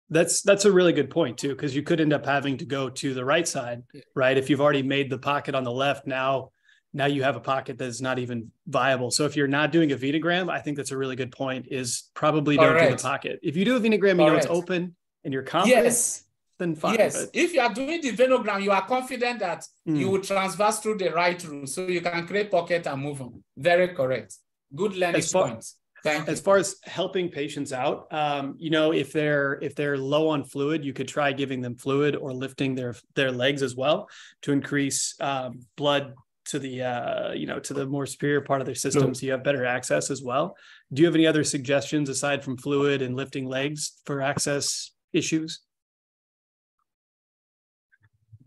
That's that's a really good point too, because you could end up having to go to the right side, right? If you've already made the pocket on the left, now now you have a pocket that's not even viable. So if you're not doing a venogram, I think that's a really good point. Is probably don't right. do the pocket. If you do a venogram, you All know right. it's open and you're confident. Yes. Then fine. Yes. If you are doing the venogram, you are confident that mm. you will transverse through the right route, so you can create pocket and move on. Very correct. Good learning far, points as far as helping patients out, um, you know, if they're if they're low on fluid, you could try giving them fluid or lifting their their legs as well to increase um, blood to the uh, you know to the more superior part of their system, no. so you have better access as well. Do you have any other suggestions aside from fluid and lifting legs for access issues?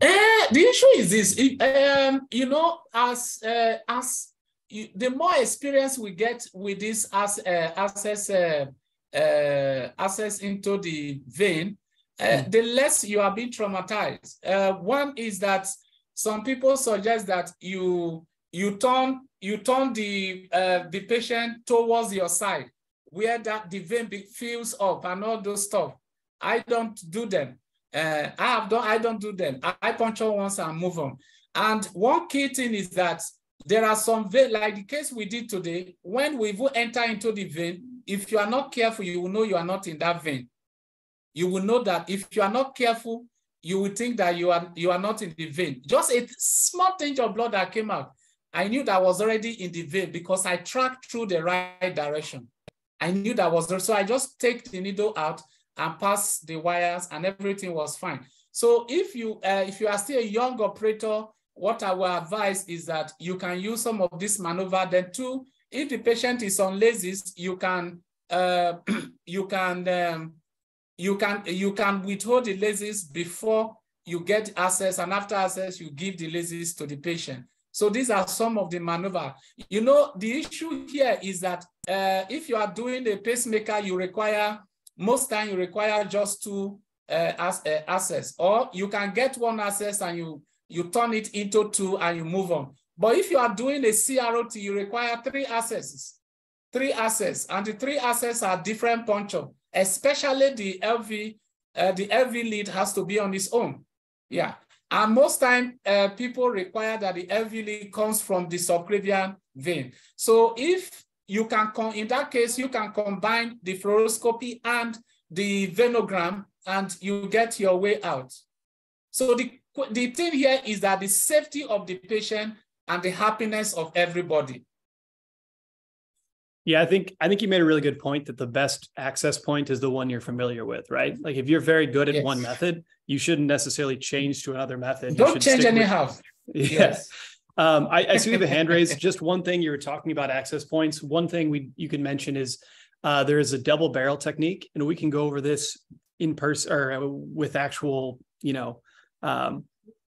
Uh, the issue is this, um, you know, as uh, as you, the more experience we get with this as, uh, access uh, uh, access into the vein, mm. the less you are being traumatized. Uh, one is that some people suggest that you you turn you turn the uh, the patient towards your side where that the vein fills up and all those stuff. I don't do them. I have done. I don't do them. I, I puncture once and move on. And one key thing is that there are some vein, like the case we did today, when we will enter into the vein, if you are not careful, you will know you are not in that vein. You will know that if you are not careful, you would think that you are you are not in the vein. Just a small tinge of blood that came out. I knew that was already in the vein because I tracked through the right direction. I knew that was there. So I just take the needle out and pass the wires and everything was fine. So if you uh, if you are still a young operator what I will advise is that you can use some of this maneuver. Then two, if the patient is on Lasix, you can uh, you can um, you can you can withhold the Lasix before you get access, and after access, you give the Lasix to the patient. So these are some of the maneuver. You know, the issue here is that uh, if you are doing a pacemaker, you require most time you require just two uh, as, uh, access, or you can get one access and you you turn it into two and you move on. But if you are doing a CRT, you require three accesses, three access, and the three access are different puncture, especially the LV, uh, the LV lead has to be on its own. Yeah. And most time, uh, people require that the LV lead comes from the subclavian vein. So if you can, in that case, you can combine the fluoroscopy and the venogram and you get your way out. So the, the thing here is that the safety of the patient and the happiness of everybody. Yeah, I think I think you made a really good point that the best access point is the one you're familiar with, right? Like if you're very good at yes. one method, you shouldn't necessarily change to another method. Don't change anyhow. With, yes. Um, I, I, see the hand raised. Just one thing you were talking about access points. One thing we you can mention is uh, there is a double barrel technique, and we can go over this in person or uh, with actual, you know, um,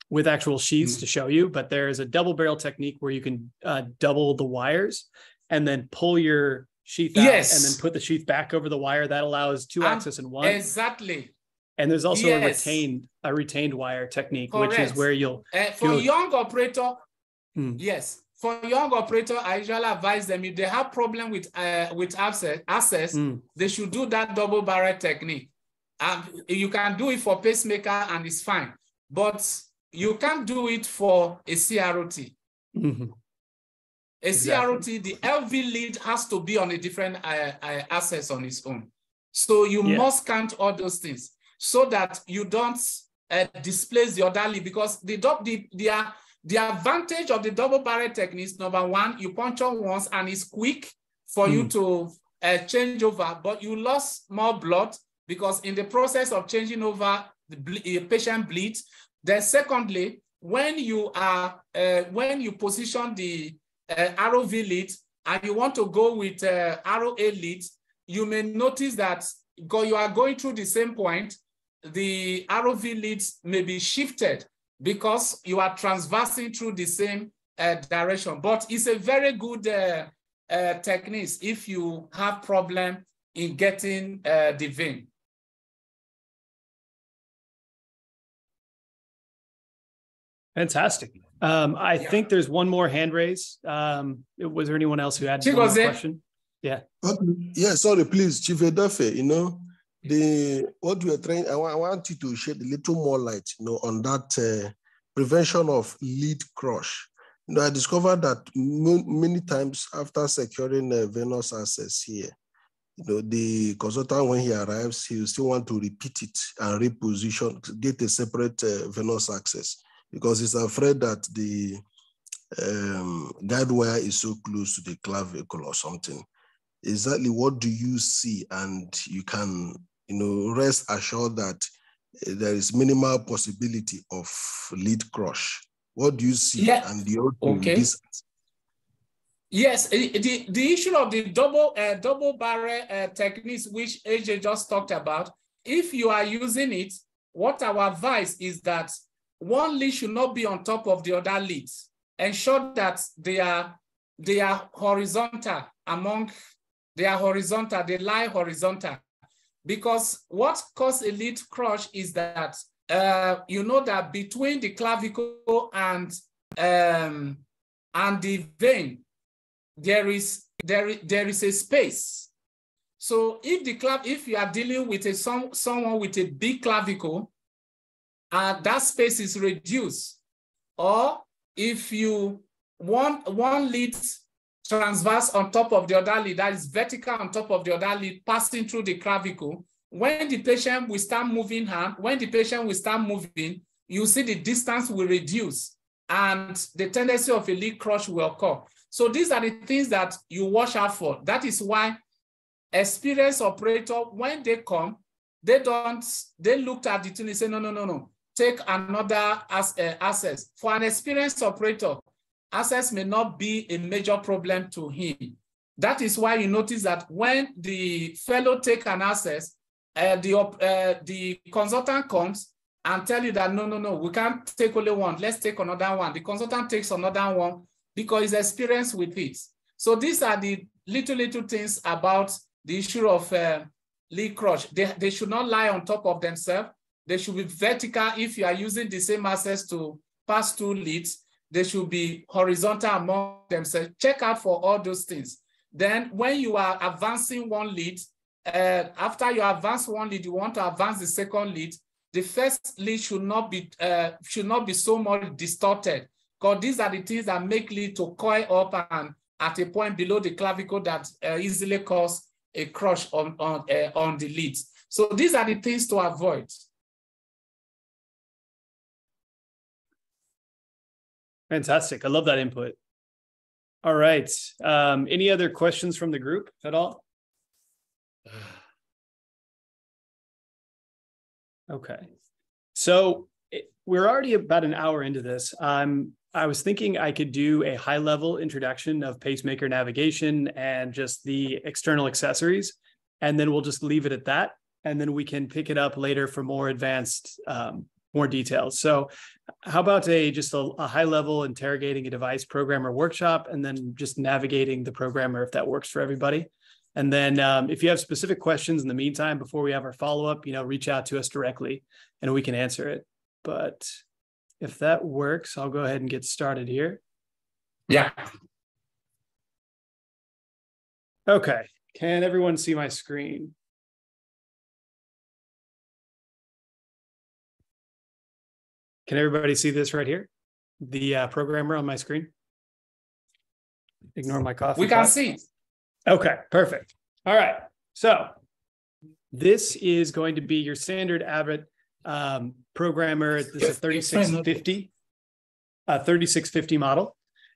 with actual sheets mm-hmm. to show you. But there is a double barrel technique where you can uh, double the wires and then pull your sheath out and then put the sheath back over the wire. That allows two um, access in one. Exactly. And there's also yes. a retained a retained wire technique, Correct. which is where you'll uh, for you'll, young operator. Hmm. Yes, for young operator, I usually advise them if they have problem with uh, with access, access hmm. they should do that double barrel technique. Um, you can do it for pacemaker and it's fine, but you can't do it for a CRT. Mm-hmm. A exactly. CRT, the LV lead has to be on a different uh, uh, access on its own. So you yeah. must count all those things so that you don't uh, displace the other lead because the, the, the, uh, the advantage of the double barrel technique is number one, you puncture once and it's quick for mm. you hmm. to uh, change over, but you lost more blood because in the process of changing over, the ble patient bleeds. Then secondly, when you are, uh, when you position the uh, RV and you want to go with uh, RA lead, you may notice that you are going through the same point, the RV leads may be shifted because you are transversing through the same uh, direction. But it's a very good uh, uh, technique if you have problem in getting uh, the vein. Fantastic. Um, I yeah. think there's one more hand raise. Um, was there anyone else who had one question? Yeah. yeah, sorry, please, Chief Edafe, you know, the what we are trying, I want, I want you to shed a little more light, you know, on that uh, prevention of lead crush. You know, I discovered that many times after securing a venous access here, you know, the consultant, when he arrives, he will still want to repeat it and reposition, get a separate uh, venous access because he's afraid that the um, guide wire is so close to the clavicle or something. Exactly what do you see? And you can, you know, rest assured that uh, there is minimal possibility of lead crush. What do you see? Yeah. And the okay. Yes, the, the issue of the double uh, double barrel uh, techniques, which AJ just talked about, if you are using it, what our advice is that one lead should not be on top of the other leads. Ensure that they are, they are horizontal among, they are horizontal, they lie horizontal. Because what causes a lead crush is that uh, you know that between the clavicle and um, and the vein, there is there, there is a space. So if the clav if you are dealing with a some, someone with a big clavicle, uh, that space is reduced. Or if you want one lead transverse on top of the other lead, that is vertical on top of the other lead, passing through the clavicle, when the patient will start moving hand, when the patient will start moving, you see the distance will reduce and the tendency of a lead crush will occur. So these are the things that you watch out for. That is why experienced operator, when they come, they don't, they looked at the thing and say, no, no, no, no take another as, uh, access. For an experienced operator, access may not be a major problem to him. That is why you notice that when the fellow take an access, uh, the, uh, the consultant comes and tell you that, no, no, no, we can't take only one, let's take another one. The consultant takes another one because he's experienced with it. So these are the little, little things about the issue of uh, crush. They, they should not lie on top of themselves. They should be vertical if you are using the same access to pass two leads. They should be horizontal among themselves. Check out for all those things. Then when you are advancing one lead, uh, after you advance one lead, you want to advance the second lead, the first lead should not be uh, should not be so much distorted because these are the things that make lead to coil up and at a point below the clavicle that uh, easily cause a crush on on uh, on the leads. So these are the things to avoid. Fantastic. I love that input. All right. Um, any other questions from the group at all? Okay. So it, we're already about an hour into this. Um, I was thinking I could do a high level introduction of pacemaker navigation and just the external accessories, and then we'll just leave it at that. And then we can pick it up later for more advanced, um, more details. So, how about a just a, a high level interrogating a device programmer workshop, and then just navigating the programmer if that works for everybody. And then um, if you have specific questions in the meantime, before we have our follow up, you know, reach out to us directly, and we can answer it. But if that works, I'll go ahead and get started here. Yeah. Okay. Can everyone see my screen? Can everybody see this right here? The uh, programmer on my screen? Ignore my coffee. We can see. Okay, perfect. All right. So this is going to be your standard Abbott um, programmer. This is a 3650, a 3650 model.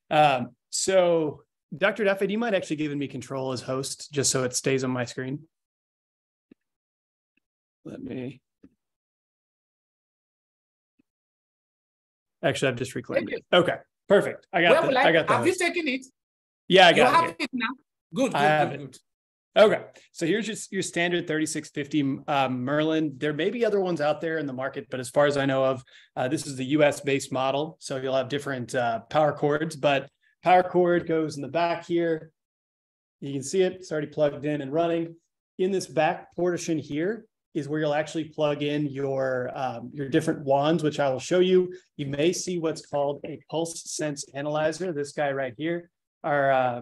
Um, so Dr. Duffy, do you mind actually giving me control as host just so it stays on my screen? Let me. Actually, I've just reclaimed it. Okay, perfect. I got Where the, I, got have you taken it? Yeah, I You got it. have it now? Good, I good, have good, it. good. Okay, so here's your, your standard 3650 um, Merlin. There may be other ones out there in the market, but as far as I know of, uh, this is the US based model. So you'll have different uh, power cords, but power cord goes in the back here. You can see it, it's already plugged in and running. In this back portion here is where you'll actually plug in your, um, your different wands, which I will show you. You may see what's called a pulse sense analyzer, this guy right here. Our uh,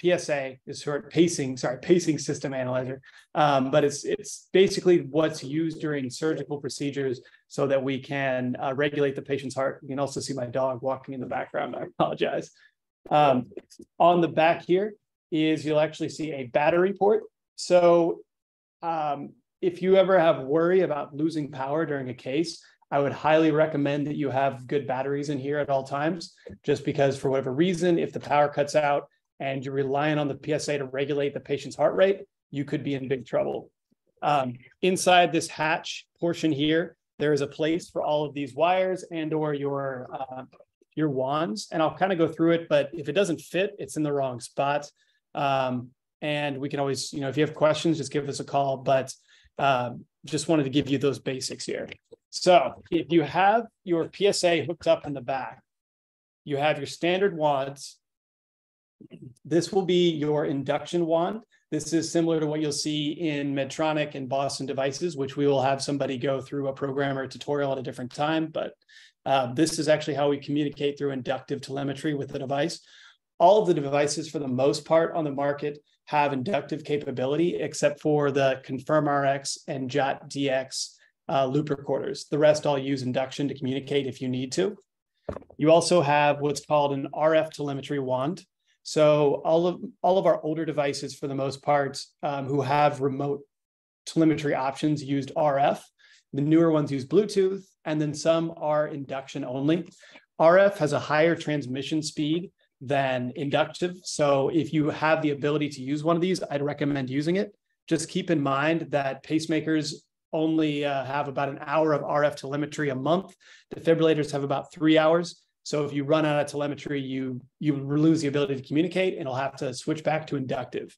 PSA is short pacing, sorry, pacing system analyzer. Um, but it's it's basically what's used during surgical procedures so that we can uh, regulate the patient's heart. You can also see my dog walking in the background. I apologize. Um, on the back here is you'll actually see a battery port. So um, if you ever have worry about losing power during a case, I would highly recommend that you have good batteries in here at all times, just because for whatever reason, if the power cuts out, and you're relying on the PSA to regulate the patient's heart rate, you could be in big trouble. Um, inside this hatch portion here, there is a place for all of these wires and or your uh, your wands, and I'll kind of go through it. But if it doesn't fit, it's in the wrong spot. Um, and we can always, you know, if you have questions, just give us a call. But um, just wanted to give you those basics here. So if you have your PSA hooked up in the back, you have your standard wands this will be your induction wand. This is similar to what you'll see in Medtronic and Boston devices, which we will have somebody go through a program programmer tutorial at a different time. But uh, this is actually how we communicate through inductive telemetry with the device. All of the devices, for the most part, on the market have inductive capability, except for the Confirm RX and Jot DX uh, loop recorders. The rest all use induction to communicate if you need to. You also have what's called an RF telemetry wand. So all of all of our older devices, for the most part, um, who have remote telemetry options, used RF. The newer ones use Bluetooth, and then some are induction only. RF has a higher transmission speed than inductive. So if you have the ability to use one of these, I'd recommend using it. Just keep in mind that pacemakers only uh, have about an hour of RF telemetry a month. Defibrillators have about three hours. So if you run out of telemetry, you you lose the ability to communicate and it'll have to switch back to inductive.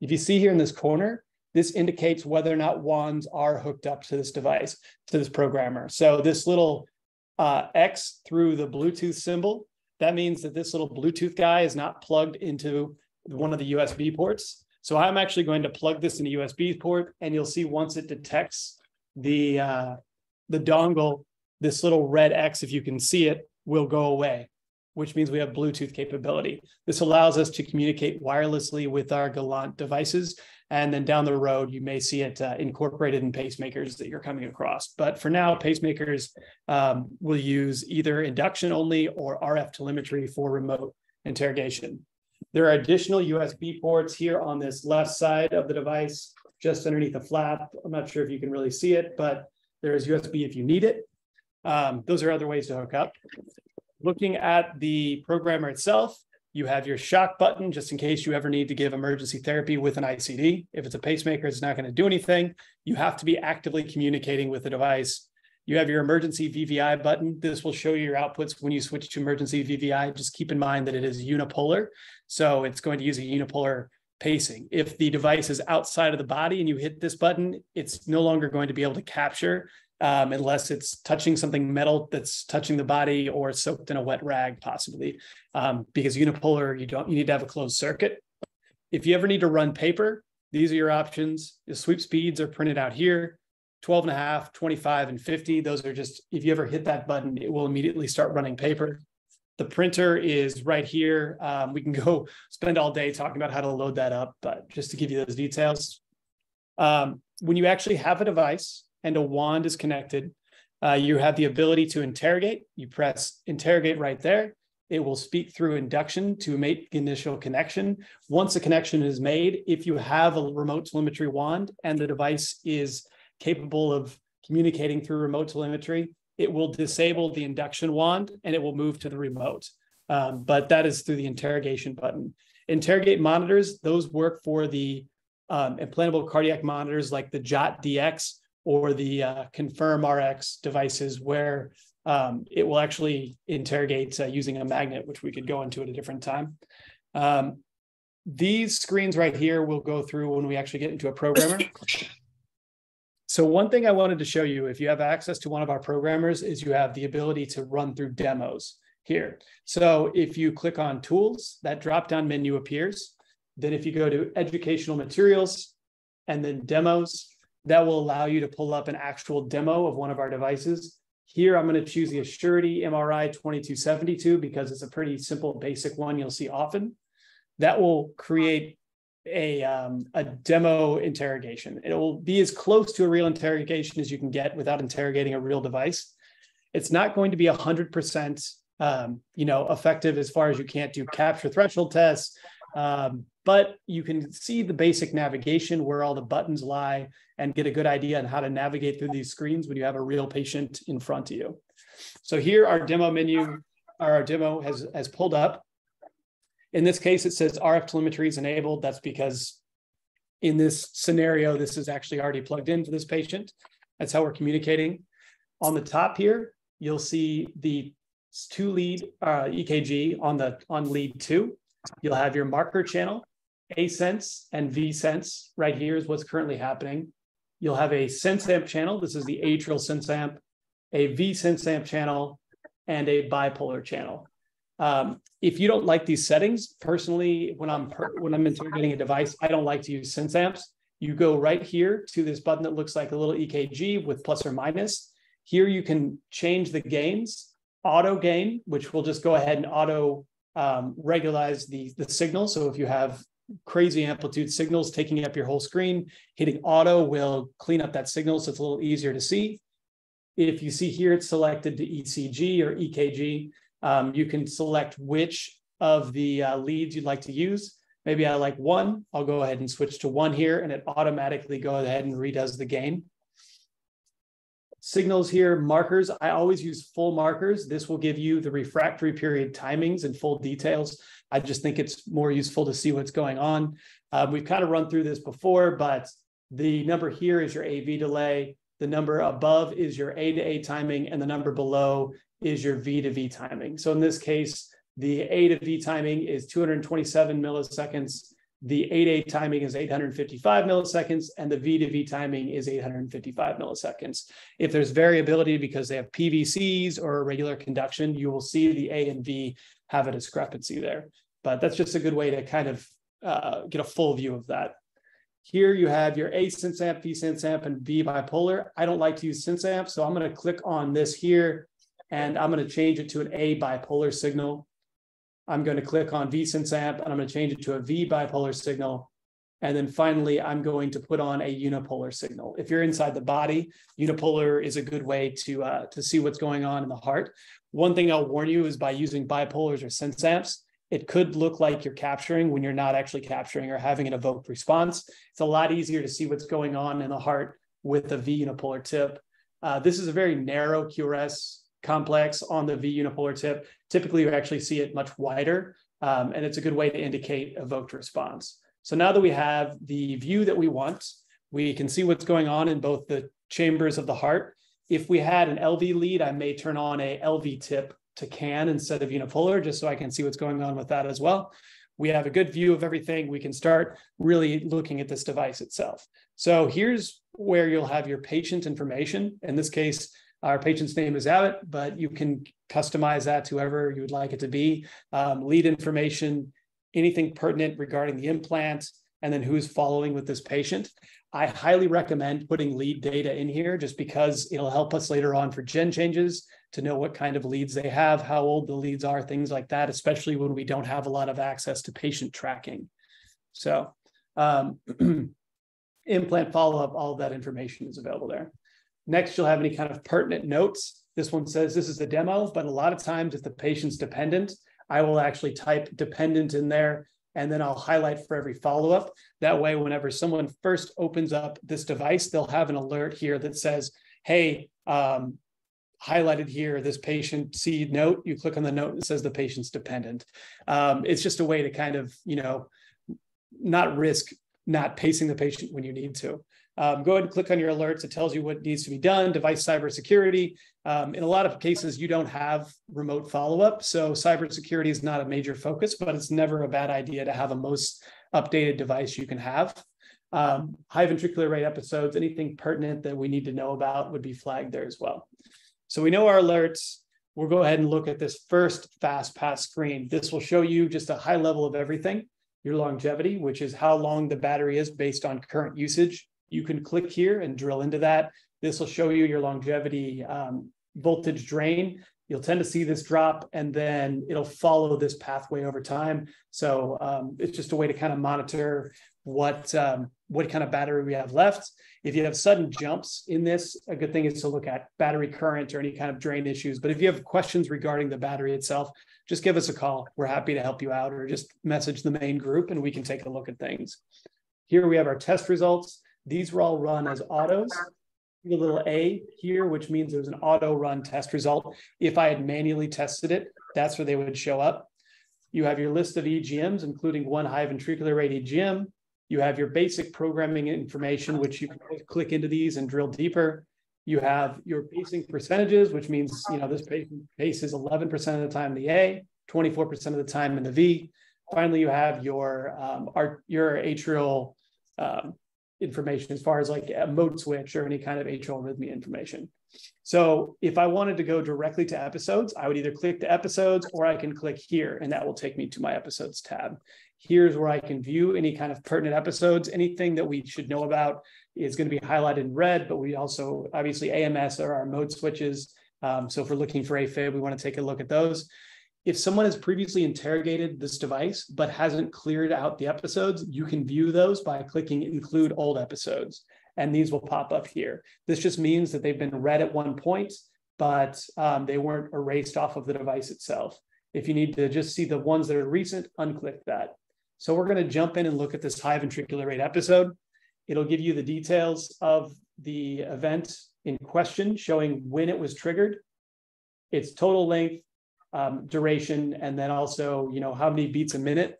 If you see here in this corner, this indicates whether or not wands are hooked up to this device, to this programmer. So this little uh, X through the Bluetooth symbol, that means that this little Bluetooth guy is not plugged into one of the USB ports. So I'm actually going to plug this in a USB port and you'll see once it detects the, uh, the dongle, this little red X, if you can see it, will go away, which means we have Bluetooth capability. This allows us to communicate wirelessly with our Gallant devices And then down the road, you may see it uh, incorporated in pacemakers that you're coming across. But for now, pacemakers um, will use either induction only or RF telemetry for remote interrogation. There are additional USB ports here on this left side of the device, just underneath the flap. I'm not sure if you can really see it, but there is USB if you need it. Um, those are other ways to hook up. Looking at the programmer itself, you have your shock button just in case you ever need to give emergency therapy with an ICD. If it's a pacemaker, it's not going to do anything. You have to be actively communicating with the device. You have your emergency VVI button. This will show you your outputs when you switch to emergency VVI. Just keep in mind that it is unipolar. So it's going to use a unipolar pacing. If the device is outside of the body and you hit this button, it's no longer going to be able to capture um, unless it's touching something metal that's touching the body or soaked in a wet rag, possibly. Um, because unipolar, you don't you need to have a closed circuit. If you ever need to run paper, these are your options. The sweep speeds are printed out here. 12 and a half, 25, and 50. Those are just, if you ever hit that button, it will immediately start running paper. The printer is right here. Um, we can go spend all day talking about how to load that up, but just to give you those details. Um, when you actually have a device, and a wand is connected, uh, you have the ability to interrogate. You press interrogate right there. It will speak through induction to make initial connection. Once a connection is made, if you have a remote telemetry wand and the device is capable of communicating through remote telemetry, it will disable the induction wand and it will move to the remote. Um, but that is through the interrogation button. Interrogate monitors, those work for the um, implantable cardiac monitors like the Jot DX or the uh, Confirm RX devices where um, it will actually interrogate uh, using a magnet, which we could go into at a different time. Um, these screens right here will go through when we actually get into a programmer. So one thing I wanted to show you, if you have access to one of our programmers, is you have the ability to run through demos here. So if you click on tools, that drop-down menu appears. Then if you go to educational materials and then demos, that will allow you to pull up an actual demo of one of our devices. Here, I'm going to choose the Assurity MRI 2272 because it's a pretty simple, basic one you'll see often. That will create a, um, a demo interrogation. It will be as close to a real interrogation as you can get without interrogating a real device. It's not going to be 100% um, you know, effective as far as you can't do capture threshold tests, um, but you can see the basic navigation where all the buttons lie and get a good idea on how to navigate through these screens when you have a real patient in front of you. So here our demo menu, our demo has, has pulled up. In this case, it says RF telemetry is enabled. That's because in this scenario, this is actually already plugged in for this patient. That's how we're communicating. On the top here, you'll see the two lead uh, EKG on the on lead two. You'll have your marker channel, A sense and V sense. Right here is what's currently happening. You'll have a sense amp channel. This is the atrial sense amp, a V sense amp channel, and a bipolar channel. Um, if you don't like these settings, personally, when I'm per- when I'm interrogating a device, I don't like to use sense amps. You go right here to this button that looks like a little EKG with plus or minus. Here you can change the gains, auto gain, which will just go ahead and auto um, regularize the, the signal. So if you have crazy amplitude signals taking up your whole screen, hitting auto will clean up that signal so it's a little easier to see. If you see here, it's selected to ECG or EKG. Um, you can select which of the uh, leads you'd like to use. Maybe I like one. I'll go ahead and switch to one here, and it automatically goes ahead and redoes the gain signals here, markers. I always use full markers. This will give you the refractory period timings and full details. I just think it's more useful to see what's going on. Um, we've kind of run through this before, but the number here is your AV delay. The number above is your A to A timing, and the number below is your V to V timing. So in this case, the A to V timing is 227 milliseconds the 8A timing is 855 milliseconds and the V to V timing is 855 milliseconds. If there's variability because they have PVCs or regular conduction, you will see the A and V have a discrepancy there. But that's just a good way to kind of uh, get a full view of that. Here you have your A sense amp, V sense amp, and V bipolar. I don't like to use sense amp, so I'm going to click on this here and I'm going to change it to an A bipolar signal. I'm going to click on V sense amp and I'm going to change it to a V bipolar signal. And then finally, I'm going to put on a unipolar signal. If you're inside the body, unipolar is a good way to, uh, to see what's going on in the heart. One thing I'll warn you is by using bipolars or sense amps, it could look like you're capturing when you're not actually capturing or having an evoked response. It's a lot easier to see what's going on in the heart with a V unipolar tip. Uh, this is a very narrow QRS complex on the V unipolar tip. Typically, you actually see it much wider, um, and it's a good way to indicate evoked response. So now that we have the view that we want, we can see what's going on in both the chambers of the heart. If we had an LV lead, I may turn on a LV tip to CAN instead of unipolar, just so I can see what's going on with that as well. We have a good view of everything. We can start really looking at this device itself. So here's where you'll have your patient information. In this case, our patient's name is Abbott, but you can customize that to whoever you would like it to be. Um, lead information, anything pertinent regarding the implant, and then who's following with this patient. I highly recommend putting lead data in here just because it'll help us later on for gen changes to know what kind of leads they have, how old the leads are, things like that, especially when we don't have a lot of access to patient tracking. So um, implant follow-up, all of that information is available there. Next, you'll have any kind of pertinent notes. This one says this is a demo, but a lot of times if the patient's dependent, I will actually type dependent in there and then I'll highlight for every follow-up. That way, whenever someone first opens up this device, they'll have an alert here that says, hey, um, highlighted here, this patient see note, you click on the note, it says the patient's dependent. Um, it's just a way to kind of, you know, not risk not pacing the patient when you need to. Um, go ahead and click on your alerts. It tells you what needs to be done, device cybersecurity. Um, in a lot of cases, you don't have remote follow-up. So cybersecurity is not a major focus, but it's never a bad idea to have a most updated device you can have. Um, high ventricular rate episodes, anything pertinent that we need to know about would be flagged there as well. So we know our alerts. We'll go ahead and look at this first fast pass screen. This will show you just a high level of everything, your longevity, which is how long the battery is based on current usage you can click here and drill into that. This will show you your longevity um, voltage drain. You'll tend to see this drop and then it'll follow this pathway over time. So um, it's just a way to kind of monitor what um, what kind of battery we have left. If you have sudden jumps in this, a good thing is to look at battery current or any kind of drain issues. But if you have questions regarding the battery itself, just give us a call. We're happy to help you out or just message the main group and we can take a look at things. Here we have our test results. These were all run as autos. The little A here, which means there's an auto run test result. If I had manually tested it, that's where they would show up. You have your list of EGMs, including one high ventricular rate EGM. You have your basic programming information, which you can click into these and drill deeper. You have your pacing percentages, which means you know this pace is 11% of the time in the A, 24% of the time in the V. Finally, you have your um, art, your atrial um, information as far as like a mode switch or any kind of atrial arrhythmia information. So if I wanted to go directly to episodes, I would either click to episodes or I can click here and that will take me to my episodes tab. Here's where I can view any kind of pertinent episodes. Anything that we should know about is going to be highlighted in red, but we also obviously AMS are our mode switches. Um, so if we're looking for AFib, we want to take a look at those if someone has previously interrogated this device but hasn't cleared out the episodes, you can view those by clicking include old episodes. And these will pop up here. This just means that they've been read at one point, but um, they weren't erased off of the device itself. If you need to just see the ones that are recent, unclick that. So we're going to jump in and look at this high ventricular rate episode. It'll give you the details of the event in question, showing when it was triggered, its total length, um, duration, and then also, you know, how many beats a minute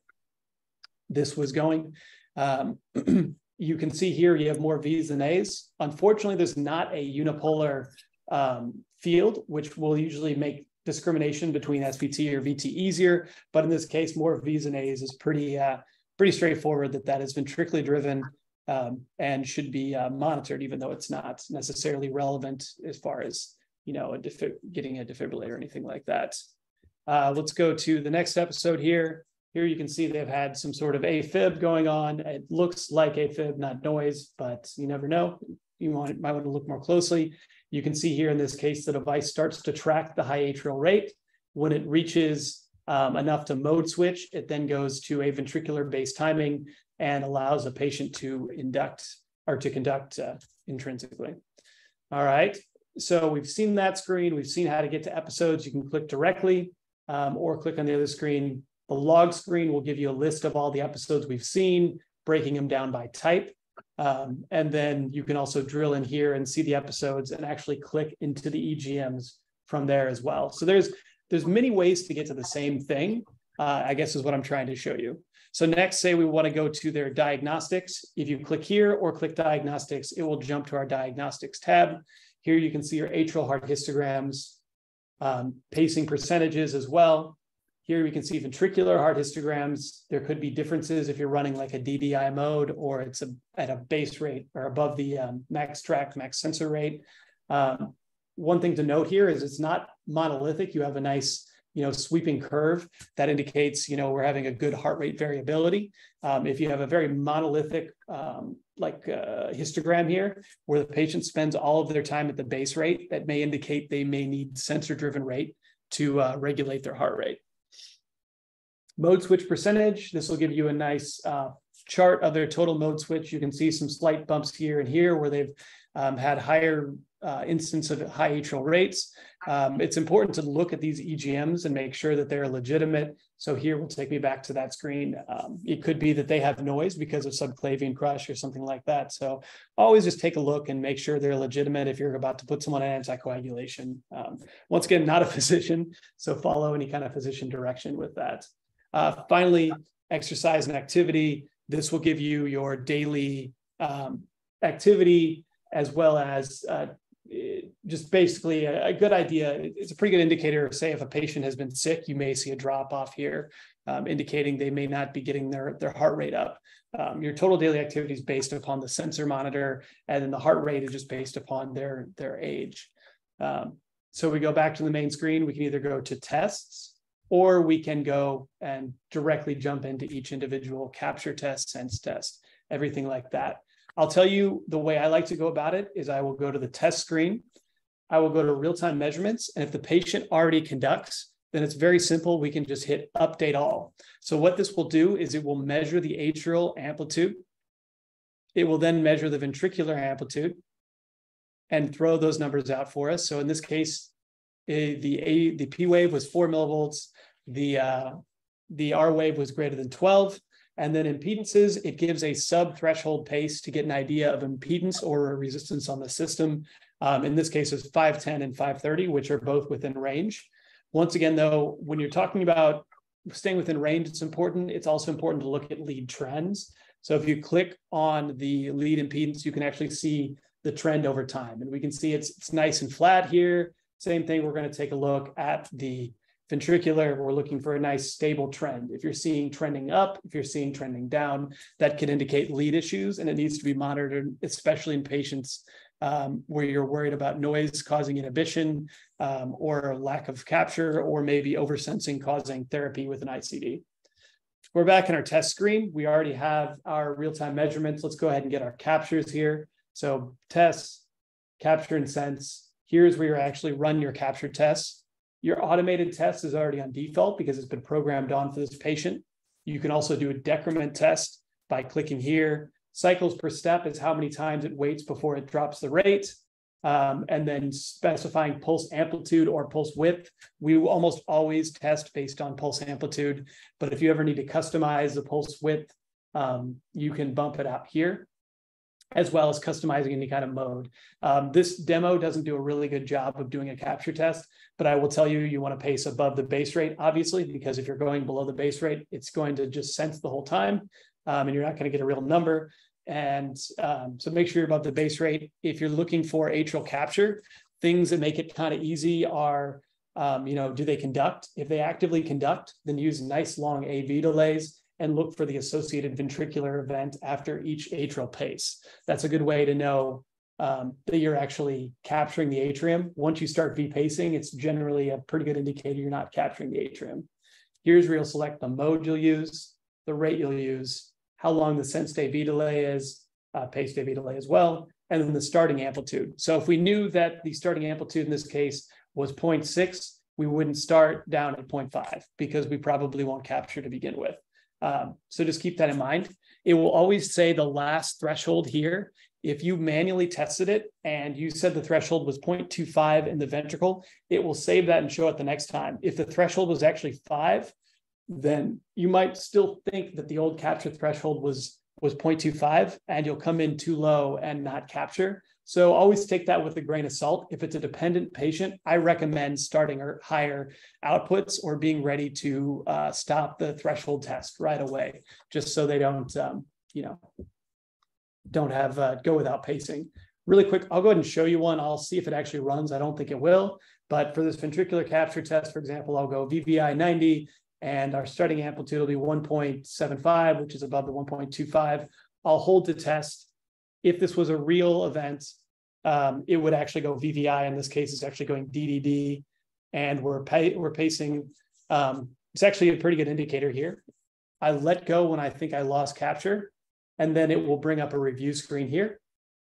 this was going. Um, you can see here you have more V's than A's. Unfortunately, there's not a unipolar um, field, which will usually make discrimination between SVT or VT easier. But in this case, more V's and A's is pretty uh, pretty straightforward that that has ventricularly driven um, and should be uh, monitored, even though it's not necessarily relevant as far as you know a getting a defibrillator or anything like that. Uh, let's go to the next episode here. Here you can see they've had some sort of AFib going on. It looks like AFib, not noise, but you never know. You want, might want to look more closely. You can see here in this case, the device starts to track the high atrial rate. When it reaches um, enough to mode switch, it then goes to a ventricular based timing and allows a patient to induct or to conduct uh, intrinsically. All right. So we've seen that screen. We've seen how to get to episodes. You can click directly um, or click on the other screen. The log screen will give you a list of all the episodes we've seen, breaking them down by type. Um, and then you can also drill in here and see the episodes and actually click into the EGMs from there as well. So there's there's many ways to get to the same thing, uh, I guess is what I'm trying to show you. So next, say we want to go to their diagnostics. If you click here or click diagnostics, it will jump to our diagnostics tab. Here you can see your atrial heart histograms, um, pacing percentages as well. Here we can see ventricular heart histograms. There could be differences if you're running like a DDI mode or it's a, at a base rate or above the um, max track, max sensor rate. Um, one thing to note here is it's not monolithic. You have a nice you know, sweeping curve that indicates, you know, we're having a good heart rate variability. Um, if you have a very monolithic, um, like uh, histogram here, where the patient spends all of their time at the base rate, that may indicate they may need sensor-driven rate to uh, regulate their heart rate. Mode switch percentage, this will give you a nice uh, chart of their total mode switch. You can see some slight bumps here and here where they've um, had higher uh, instance of high atrial rates. Um, it's important to look at these EGMs and make sure that they're legitimate. So here we'll take me back to that screen. Um, it could be that they have noise because of subclavian crush or something like that. So always just take a look and make sure they're legitimate if you're about to put someone on anticoagulation. Um, once again, not a physician, so follow any kind of physician direction with that. Uh, finally, exercise and activity. This will give you your daily um, activity as well as uh, just basically a, a, good idea. It's a pretty good indicator. Say if a patient has been sick, you may see a drop off here, um, indicating they may not be getting their, their heart rate up. Um, your total daily activity is based upon the sensor monitor, and then the heart rate is just based upon their, their age. Um, so we go back to the main screen. We can either go to tests, or we can go and directly jump into each individual capture test, sense test, everything like that. I'll tell you the way I like to go about it is I will go to the test screen. I will go to real-time measurements. And if the patient already conducts, then it's very simple. We can just hit update all. So what this will do is it will measure the atrial amplitude. It will then measure the ventricular amplitude and throw those numbers out for us. So in this case, eh, the A, the P wave was four millivolts. The uh, the R wave was greater than 12. And then impedances, it gives a sub threshold pace to get an idea of impedance or resistance on the system. Um, in this case, is 510 and 530, which are both within range. Once again, though, when you're talking about staying within range, it's important. It's also important to look at lead trends. So if you click on the lead impedance, you can actually see the trend over time. And we can see it's, it's nice and flat here. Same thing, we're going to take a look at the ventricular, we're looking for a nice stable trend. If you're seeing trending up, if you're seeing trending down, that can indicate lead issues and it needs to be monitored, especially in patients um, where you're worried about noise causing inhibition um, or lack of capture, or maybe oversensing causing therapy with an ICD. We're back in our test screen. We already have our real-time measurements. Let's go ahead and get our captures here. So tests, capture and sense. Here's where you actually run your capture tests. Your automated test is already on default because it's been programmed on for this patient. You can also do a decrement test by clicking here. Cycles per step is how many times it waits before it drops the rate. Um, and then specifying pulse amplitude or pulse width. We almost always test based on pulse amplitude, but if you ever need to customize the pulse width, um, you can bump it out here as well as customizing any kind of mode. Um, this demo doesn't do a really good job of doing a capture test, but I will tell you, you want to pace above the base rate, obviously, because if you're going below the base rate, it's going to just sense the whole time um, and you're not going to get a real number. And um, so make sure you're above the base rate. If you're looking for atrial capture, things that make it kind of easy are, um, you know, do they conduct? If they actively conduct, then use nice long AV delays and look for the associated ventricular event after each atrial pace. That's a good way to know um, that you're actually capturing the atrium. Once you start V-pacing, it's generally a pretty good indicator you're not capturing the atrium. Here's where you'll select the mode you'll use, the rate you'll use, how long the sensed AV delay is, uh, paced AV delay as well, and then the starting amplitude. So if we knew that the starting amplitude in this case was 0.6, we wouldn't start down at 0.5 because we probably won't capture to begin with. Um, so just keep that in mind. It will always say the last threshold here. If you manually tested it and you said the threshold was 0.25 in the ventricle, it will save that and show it the next time. If the threshold was actually five, then you might still think that the old capture threshold was was 0.25 and you'll come in too low and not capture. So always take that with a grain of salt. If it's a dependent patient, I recommend starting higher outputs or being ready to uh, stop the threshold test right away, just so they don't, um, you know, don't have uh, go without pacing. Really quick, I'll go ahead and show you one. I'll see if it actually runs. I don't think it will, but for this ventricular capture test, for example, I'll go VVI 90 and our starting amplitude will be 1.75, which is above the 1.25. I'll hold to test if this was a real event, um, it would actually go VVI. In this case, it's actually going DDD, and we're pay, we're pacing. Um, it's actually a pretty good indicator here. I let go when I think I lost capture, and then it will bring up a review screen here.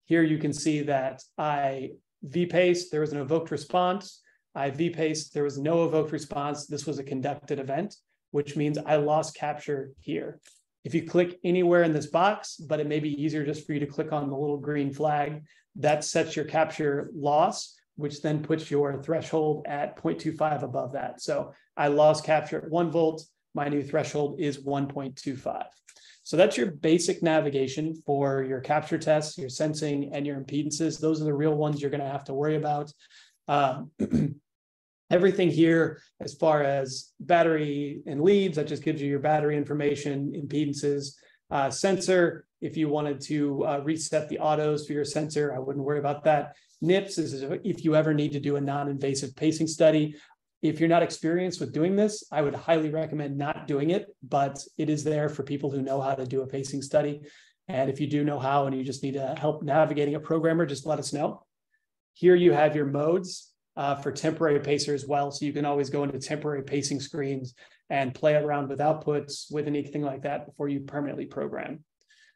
Here you can see that I V-pace, there was an evoked response. I V-pace, there was no evoked response. This was a conducted event, which means I lost capture here. If you click anywhere in this box, but it may be easier just for you to click on the little green flag, that sets your capture loss, which then puts your threshold at 0.25 above that. So I lost capture at one volt. My new threshold is 1.25. So that's your basic navigation for your capture tests, your sensing, and your impedances. Those are the real ones you're going to have to worry about. Um, everything here as far as battery and leads that just gives you your battery information impedances uh, sensor. If you wanted to uh, reset the autos for your sensor i wouldn't worry about that. NIPS is if you ever need to do a non-invasive pacing study. If you're not experienced with doing this i would highly recommend not doing it but it is there for people who know how to do a pacing study. And if you do know how and you just need to help navigating a programmer just let us know. Here you have your modes uh, for temporary pacer as well. So you can always go into temporary pacing screens and play around with outputs with anything like that before you permanently program.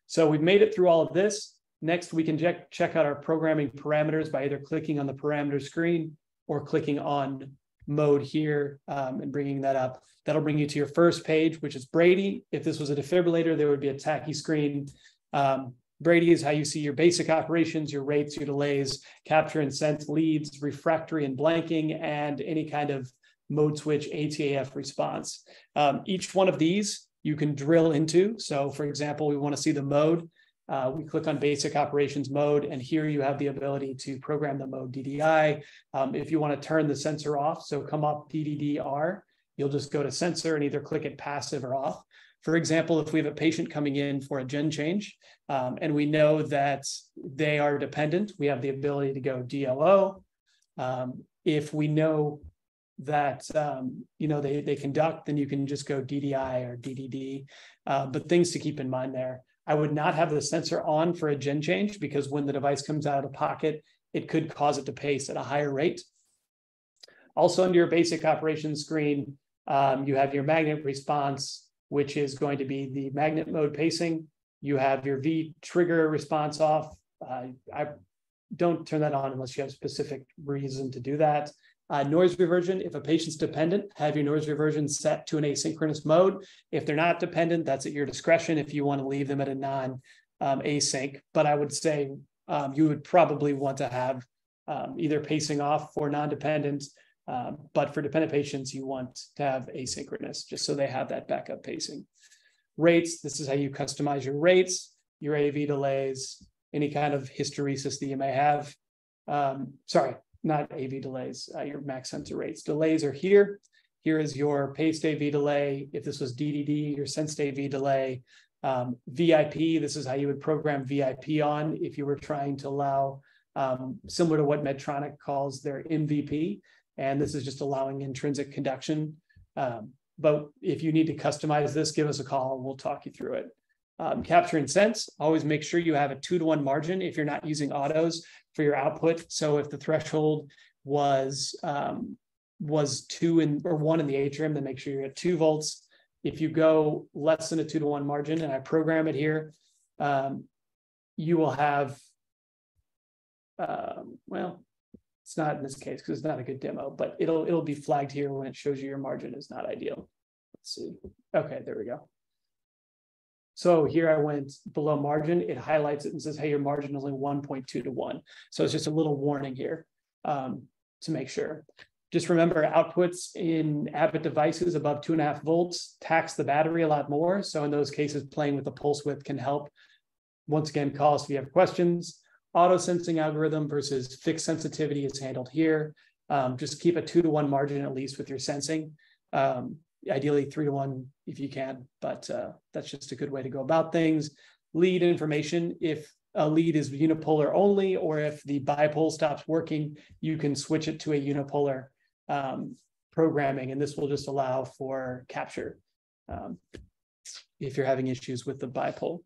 So we've made it through all of this. Next, we can check, check out our programming parameters by either clicking on the parameter screen or clicking on mode here um, and bringing that up. That'll bring you to your first page, which is Brady. If this was a defibrillator, there would be a tachy screen. Um, Brady is how you see your basic operations, your rates, your delays, capture and sense leads, refractory and blanking, and any kind of mode switch ATAF response. Um, each one of these you can drill into. So for example, we want to see the mode. Uh, we click on basic operations mode, and here you have the ability to program the mode DDI. Um, if you want to turn the sensor off, so come up DDDR, you'll just go to sensor and either click it passive or off. For example, if we have a patient coming in for a gen change um, and we know that they are dependent, we have the ability to go DLO. Um, if we know that um, you know they, they conduct, then you can just go DDI or DDD. Uh, but things to keep in mind there. I would not have the sensor on for a gen change because when the device comes out of the pocket, it could cause it to pace at a higher rate. Also under your basic operations screen, um, you have your magnet response, which is going to be the magnet mode pacing. You have your V trigger response off. Uh, I don't turn that on unless you have a specific reason to do that. Uh, noise reversion, if a patient's dependent, have your noise reversion set to an asynchronous mode. If they're not dependent, that's at your discretion if you want to leave them at a non um, async. But I would say um, you would probably want to have um, either pacing off for non-dependent um, but for dependent patients, you want to have asynchronous just so they have that backup pacing. Rates, this is how you customize your rates, your AV delays, any kind of hysteresis that you may have. Um, sorry, not AV delays, uh, your max sensor rates. Delays are here. Here is your paced AV delay. If this was DDD, your sensed AV delay. Um, VIP, this is how you would program VIP on if you were trying to allow, um, similar to what Medtronic calls their MVP, and this is just allowing intrinsic conduction. Um, but if you need to customize this, give us a call and we'll talk you through it. Um, capture and sense, always make sure you have a two to one margin if you're not using autos for your output. So if the threshold was um, was two in or one in the atrium, then make sure you're at two volts. If you go less than a two to one margin, and I program it here, um, you will have, uh, well, it's not in this case because it's not a good demo, but it'll it'll be flagged here when it shows you your margin is not ideal. Let's see. Okay, there we go. So here I went below margin, it highlights it and says, hey, your margin is only 1.2 to 1. So it's just a little warning here um, to make sure. Just remember outputs in Abbott devices above two and a half volts tax the battery a lot more. So in those cases, playing with the pulse width can help. Once again, call us if you have questions. Auto sensing algorithm versus fixed sensitivity is handled here. Um, just keep a two to one margin at least with your sensing. Um, ideally three to one if you can, but uh, that's just a good way to go about things. Lead information, if a lead is unipolar only, or if the bipole stops working, you can switch it to a unipolar um, programming, and this will just allow for capture um, if you're having issues with the bipole.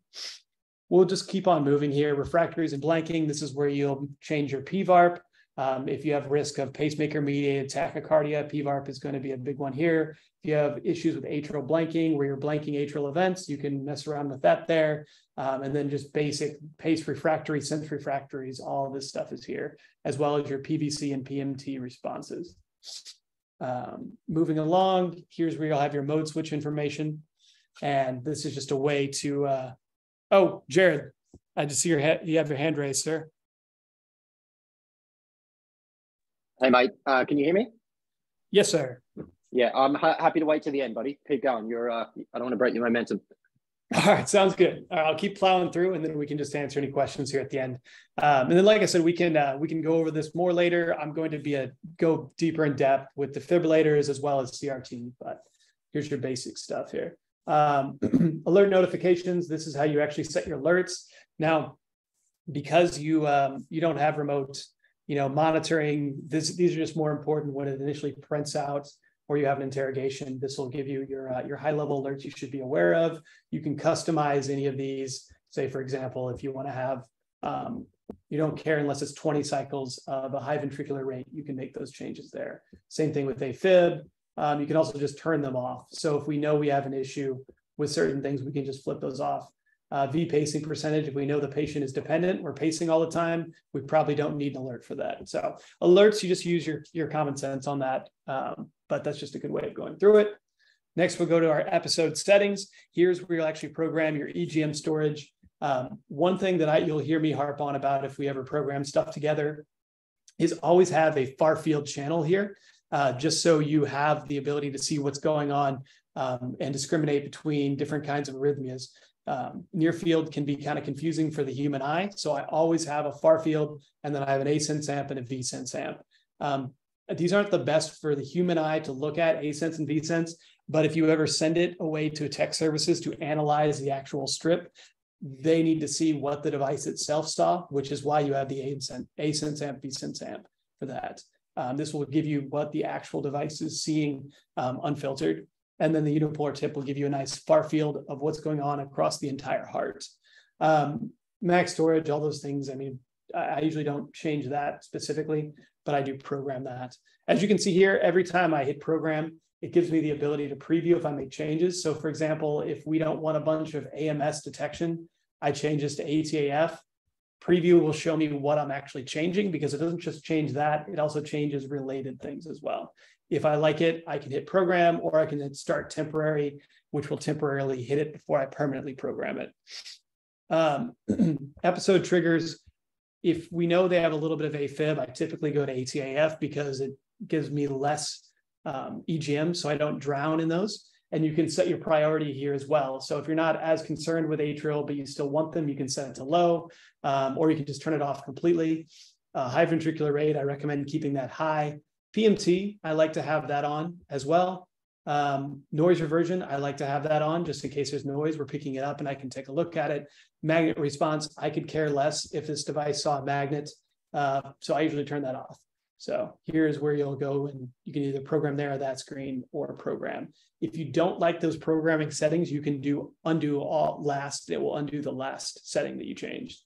We'll just keep on moving here. Refractories and blanking, this is where you'll change your PVARP. Um, if you have risk of pacemaker mediated tachycardia, PVARP is going to be a big one here. If you have issues with atrial blanking, where you're blanking atrial events, you can mess around with that there. Um, and then just basic pace refractory, sense refractories, all this stuff is here, as well as your PVC and PMT responses. Um, moving along, here's where you'll have your mode switch information. And this is just a way to, uh, oh, Jared, I just see your head, you have your hand raised, sir. Hey, mate, uh, can you hear me? Yes, sir. Yeah, I'm ha- happy to wait to the end, buddy. Keep going. You're. Uh, I don't want to break your momentum. All right, sounds good. All right, I'll keep plowing through, and then we can just answer any questions here at the end. Um, and then, like I said, we can uh, we can go over this more later. I'm going to be a go deeper in depth with the defibrillators as well as CRT. But here's your basic stuff here. Um, alert notifications. This is how you actually set your alerts. Now, because you um, you don't have remote you know, monitoring this, these are just more important when it initially prints out or you have an interrogation. This will give you your, uh, your high level alerts you should be aware of. You can customize any of these. Say, for example, if you want to have, um, you don't care unless it's 20 cycles of a high ventricular rate, you can make those changes there. Same thing with AFib. Um, you can also just turn them off. So if we know we have an issue with certain things, we can just flip those off uh, V pacing percentage. If we know the patient is dependent, we're pacing all the time, we probably don't need an alert for that. So alerts, you just use your, your common sense on that. Um, but that's just a good way of going through it. Next, we'll go to our episode settings. Here's where you'll actually program your EGM storage. Um, one thing that I, you'll hear me harp on about if we ever program stuff together is always have a far field channel here, uh, just so you have the ability to see what's going on um, and discriminate between different kinds of arrhythmias um, near field can be kind of confusing for the human eye. So I always have a far field and then I have an ASense amp and a VSense amp. Um, these aren't the best for the human eye to look at ASense and VSense, but if you ever send it away to tech services to analyze the actual strip, they need to see what the device itself saw, which is why you have the ASense, ASense amp, VSense amp for that. Um, this will give you what the actual device is seeing um, unfiltered. And then the unipolar tip will give you a nice far field of what's going on across the entire heart. Um, max storage, all those things. I mean, I, I usually don't change that specifically, but I do program that. As you can see here, every time I hit program, it gives me the ability to preview if I make changes. So for example, if we don't want a bunch of AMS detection, I change this to ATAF. Preview will show me what I'm actually changing because it doesn't just change that, it also changes related things as well. If I like it, I can hit program or I can hit start temporary, which will temporarily hit it before I permanently program it. Um, episode triggers, if we know they have a little bit of AFib, I typically go to ATAF because it gives me less um, EGM, so I don't drown in those. And you can set your priority here as well. So if you're not as concerned with atrial, but you still want them, you can set it to low, um, or you can just turn it off completely. Uh, high ventricular rate, I recommend keeping that high. PMT, I like to have that on as well. Um, noise reversion, I like to have that on just in case there's noise. We're picking it up and I can take a look at it. Magnet response, I could care less if this device saw a magnet. Uh, so I usually turn that off. So here's where you'll go and you can either program there that screen or program. If you don't like those programming settings, you can do undo all last. It will undo the last setting that you changed.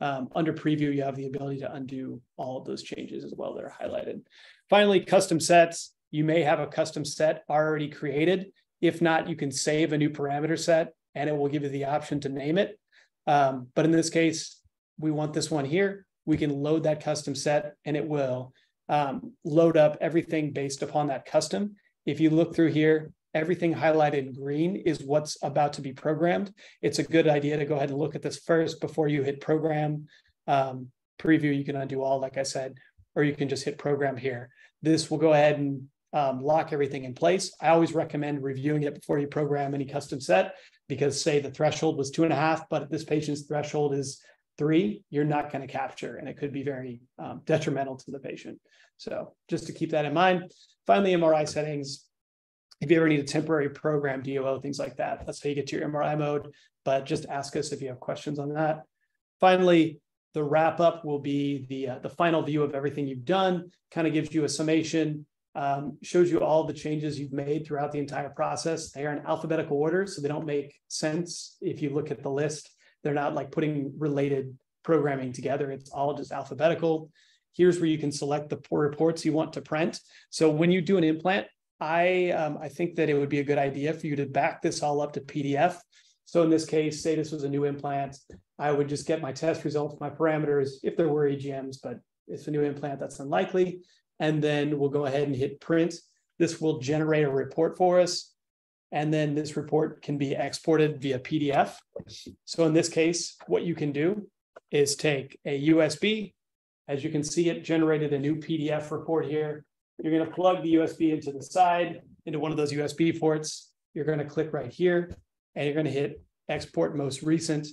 Um, under preview, you have the ability to undo all of those changes as well that are highlighted. Finally, custom sets. You may have a custom set already created. If not, you can save a new parameter set and it will give you the option to name it. Um, but in this case, we want this one here. We can load that custom set and it will um, load up everything based upon that custom. If you look through here, everything highlighted in green is what's about to be programmed. It's a good idea to go ahead and look at this first before you hit program. Um, preview, you can undo all, like I said, or you can just hit program here. This will go ahead and um, lock everything in place. I always recommend reviewing it before you program any custom set because say the threshold was two and a half, but this patient's threshold is three, you're not going to capture, and it could be very um, detrimental to the patient. So just to keep that in mind. Finally, MRI settings. If you ever need a temporary program, DOO, things like that, that's how you get to your MRI mode. But just ask us if you have questions on that. Finally, the wrap up will be the uh, the final view of everything you've done. Kind of gives you a summation, um, shows you all the changes you've made throughout the entire process. They are in alphabetical order, so they don't make sense if you look at the list. They're not like putting related programming together. It's all just alphabetical. Here's where you can select the poor reports you want to print. So when you do an implant, I um, I think that it would be a good idea for you to back this all up to PDF. So in this case, say this was a new implant, I would just get my test results, my parameters, if there were EGMs, but it's a new implant, that's unlikely. And then we'll go ahead and hit print. This will generate a report for us. And then this report can be exported via PDF. So in this case, what you can do is take a USB. As you can see, it generated a new PDF report here. You're going to plug the USB into the side, into one of those USB ports. You're going to click right here, and you're going to hit export most recent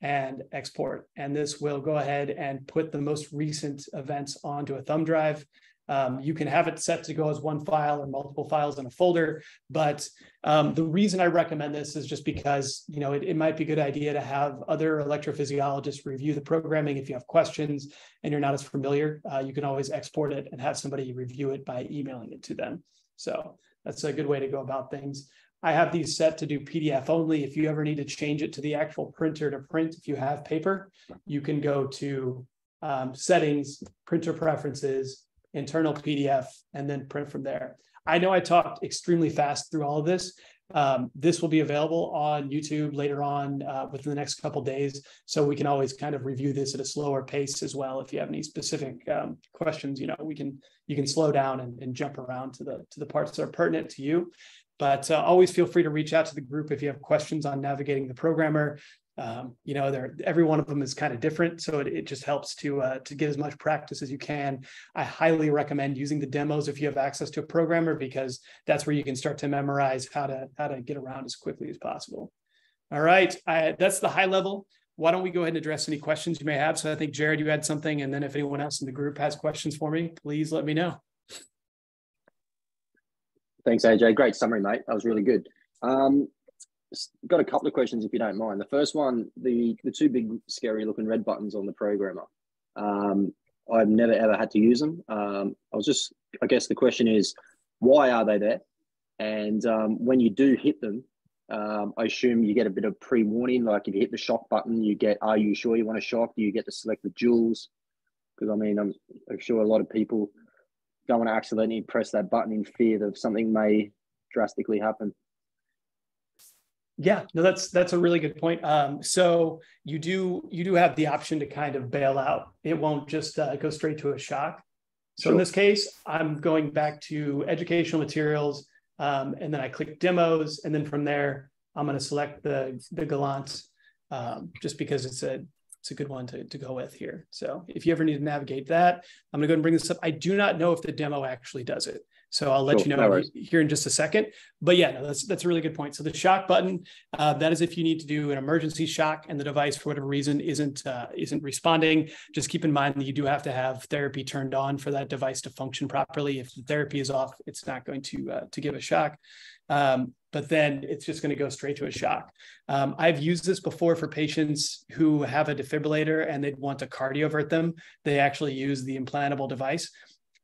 and export. And this will go ahead and put the most recent events onto a thumb drive. Um, you can have it set to go as one file or multiple files in a folder. But um, the reason I recommend this is just because you know it, it, might be a good idea to have other electrophysiologists review the programming. If you have questions and you're not as familiar, uh, you can always export it and have somebody review it by emailing it to them. So that's a good way to go about things. I have these set to do PDF only. If you ever need to change it to the actual printer to print, if you have paper, you can go to um, settings, printer preferences, internal PDF, and then print from there. I know I talked extremely fast through all of this. Um, this will be available on YouTube later on uh, within the next couple days, so we can always kind of review this at a slower pace as well. If you have any specific um, questions, you know, we can you can slow down and, and jump around to the to the parts that are pertinent to you. But uh, always feel free to reach out to the group if you have questions on navigating the programmer. Um, you know, they're, every one of them is kind of different, so it, it just helps to uh, to get as much practice as you can. I highly recommend using the demos if you have access to a programmer because that's where you can start to memorize how to how to get around as quickly as possible. All right, I, that's the high level. Why don't we go ahead and address any questions you may have? So I think Jared, you had something, and then if anyone else in the group has questions for me, please let me know. Thanks, AJ. Great summary, mate. That was really good. Um, got a couple of questions, if you don't mind. The first one, the the two big, scary looking red buttons on the programmer. Um, I've never ever had to use them. Um, I was just, I guess the question is, why are they there? And um, when you do hit them, um, I assume you get a bit of pre warning. Like if you hit the shock button, you get, are you sure you want to shock? Do you get to select the joules? Because I mean, I'm, I'm sure a lot of people don't want to accidentally press that button in fear that something may drastically happen. Yeah, no, that's that's a really good point. Um, so you do you do have the option to kind of bail out. It won't just uh, go straight to a shock. So sure. in this case, I'm going back to educational materials, um, and then I click demos, and then from there, I'm going to select the the Gallant, um, just because it's a it's a good one to, to go with here. So if you ever need to navigate that, I'm gonna go and bring this up. I do not know if the demo actually does it. So I'll let cool. you know no here in just a second. But yeah, no, that's that's a really good point. So the shock button, uh, that is if you need to do an emergency shock and the device for whatever reason isn't uh, isn't responding. Just keep in mind that you do have to have therapy turned on for that device to function properly. If the therapy is off, it's not going to uh, to give a shock. Um, but then it's just going to go straight to a shock. Um, I've used this before for patients who have a defibrillator and they'd want to cardiovert them. They actually use the implantable device.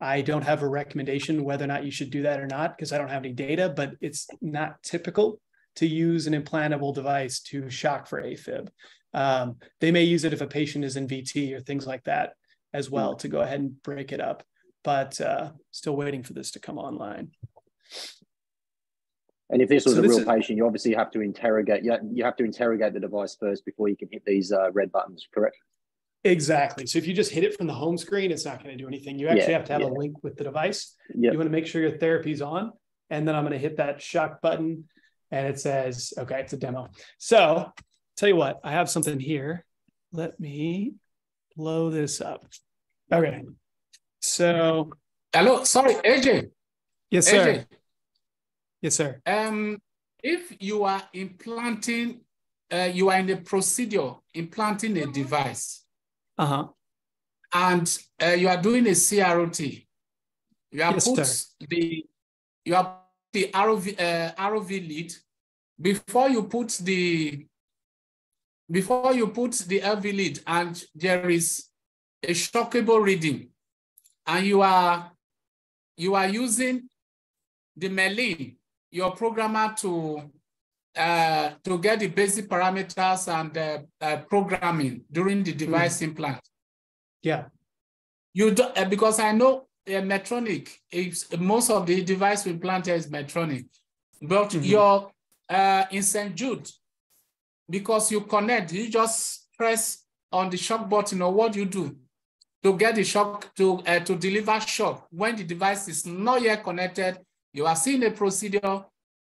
I don't have a recommendation whether or not you should do that or not because I don't have any data, but it's not typical to use an implantable device to shock for AFib. Um, they may use it if a patient is in VT or things like that as well to go ahead and break it up, but uh, still waiting for this to come online. And if this was so a real is, patient, you obviously have to interrogate. You, you have to interrogate the device first before you can hit these uh, red buttons. Correct? Exactly. So if you just hit it from the home screen, it's not going to do anything. You actually yeah, have to have yeah. a link with the device. Yep. You want to make sure your therapy's on, and then I'm going to hit that shock button and it says, okay, it's a demo. So tell you what, I have something here. Let me blow this up. Okay. So. Hello, sorry, AJ. Yes, sir. AJ. Yes, sir. Um, if you are implanting, uh, you are in the procedure implanting a device. Uh-huh. And uh, you are doing a CRT. You have yes, put sir. the you have the RV uh, RV lead before you put the before you put the LV lead and there is a shockable reading and you are you are using the Merlin, your programmer to uh, to get the basic parameters and uh, uh, programming during the device mm. implant. Yeah. You do, uh, because I know uh, Medtronic, is, most of the device we implanted is Medtronic, but mm -hmm. your uh, in St. Jude, because you connect, you just press on the shock button or what you do to get the shock, to, uh, to deliver shock. When the device is not yet connected, you are seeing a procedure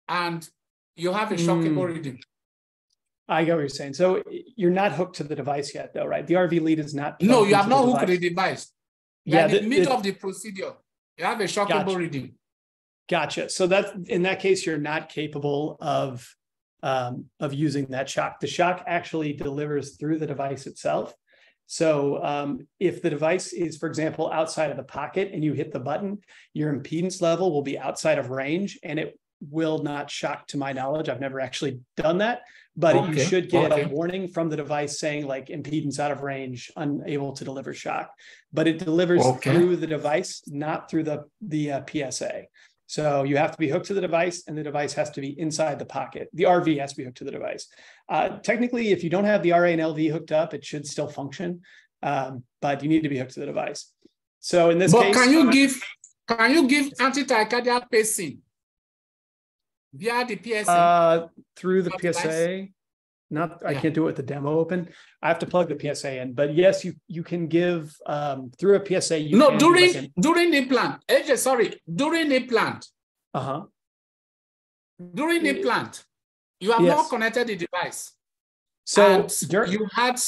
and you have a shockable mm. reading. I get what you're saying. So you're not hooked to the device yet, though, right? The RV lead is not. No, you have not hooked to the device. Yeah, in the, the middle of the procedure, you have a shockable gotcha. reading. Gotcha. So that in that case, you're not capable of um, of using that shock. The shock actually delivers through the device itself. So um, if the device is, for example, outside of the pocket and you hit the button, your impedance level will be outside of range and it will not shock to my knowledge. I've never actually done that, but okay. you should get okay. a warning from the device saying like impedance out of range, unable to deliver shock. But it delivers okay. through the device, not through the the uh, PSA. So you have to be hooked to the device, and the device has to be inside the pocket. The RV has to be hooked to the device. Uh, technically, if you don't have the RA and LV hooked up, it should still function, um, but you need to be hooked to the device. So in this but case, can you give can you give anti tachycardia pacing via the PSA? Uh, through the PSA. Not, I can't do it with the demo open. I have to plug the PSA in. But yes, you you can give um, through a PSA. You no during like during the plant. AJ, sorry, during the plant. Uh huh. During the plant, you have yes. not connected the device. So you had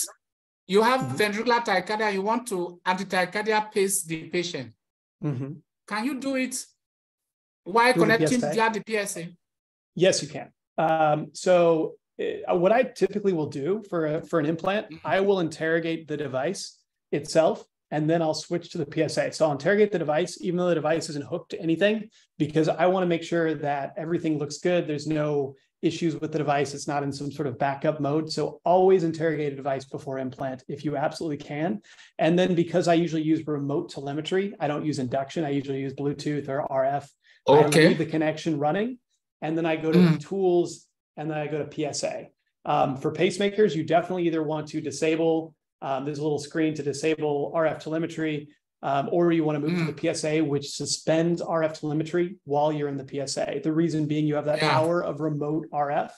you have mm -hmm. ventricular tachycardia. You want to anti-tachycardia pace the patient. Mm -hmm. Can you do it while connecting the via the PSA? Yes, you can. Um, so uh, what I typically will do for a, for an implant, mm-hmm. I will interrogate the device itself, and then I'll switch to the PSA. So I'll interrogate the device, even though the device isn't hooked to anything, because I want to make sure that everything looks good. There's no issues with the device. It's not in some sort of backup mode. So always interrogate a device before implant if you absolutely can. And then because I usually use remote telemetry, I don't use induction. I usually use Bluetooth or RF. Okay. The connection running. And then I go to mm. tools and then I go to PSA. Um, for pacemakers, you definitely either want to disable, um, there's a little screen to disable RF telemetry, um, or you want to move mm. to the mm. PSA, which suspends RF telemetry while you're in the PSA. The reason being you have that yeah. power of remote RF.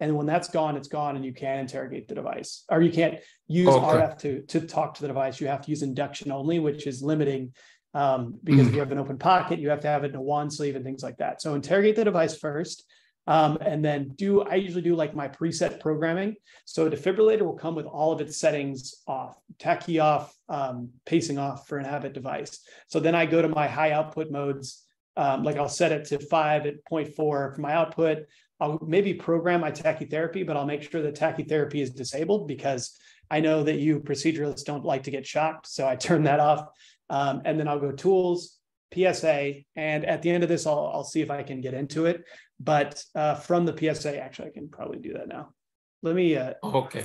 And when that's gone, it's gone, and you can't interrogate the device, or you can't use okay. RF to, to talk to the device. You have to use induction only, which is limiting um, because mm. if you have an open pocket, you have to have it in a wand sleeve and things like that. So interrogate the device first. Um, and then do I usually do like my preset programming. So a defibrillator will come with all of its settings off, tachy off, um, pacing off for an Abbott device. So then I go to my high output modes. Um, like I'll set it to five at 0.4 for my output. I'll maybe program my tachytherapy, but I'll make sure that tachytherapy is disabled because I know that you proceduralists don't like to get shocked. So I turn that off. Um, and then I'll go tools, PSA, and at the end of this, I'll, I'll see if I can get into it. But uh, from the PSA, actually, I can probably do that now. Let me. Uh, okay.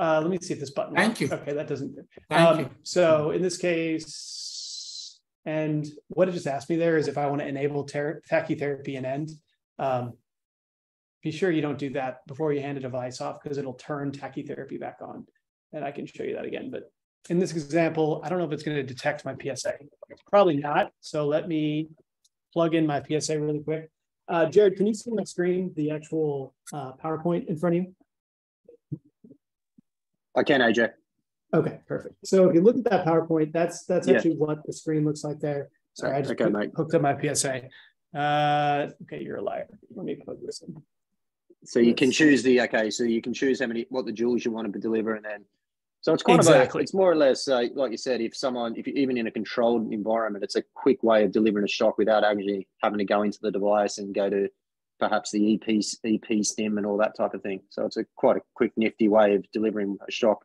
Uh, let me see if this button. Thank works. you. Okay, that doesn't. Thank um, you. So in this case, and what it just asked me there is if I want to enable tachytherapy and end. Um, be sure you don't do that before you hand a device off because it'll turn tachytherapy back on. And I can show you that again. But in this example, I don't know if it's going to detect my PSA. Probably not. So let me plug in my PSA really quick. Uh, Jared, can you see my screen, the actual uh, PowerPoint in front of you? I can, AJ. Okay, perfect. So if you look at that PowerPoint, that's that's yeah. actually what the screen looks like there. Sorry, I just okay, hooked up my PSA. Uh, okay, you're a liar. Let me put this in. So you can choose the okay. So you can choose how many what the joules you want to deliver, and then so it's kind Exactly. of a it's more or less uh, like you said. If someone if you even in a controlled environment, it's a quick way of delivering a shock without actually having to go into the device and go to perhaps the EP EP stim and all that type of thing. So it's a quite a quick nifty way of delivering a shock.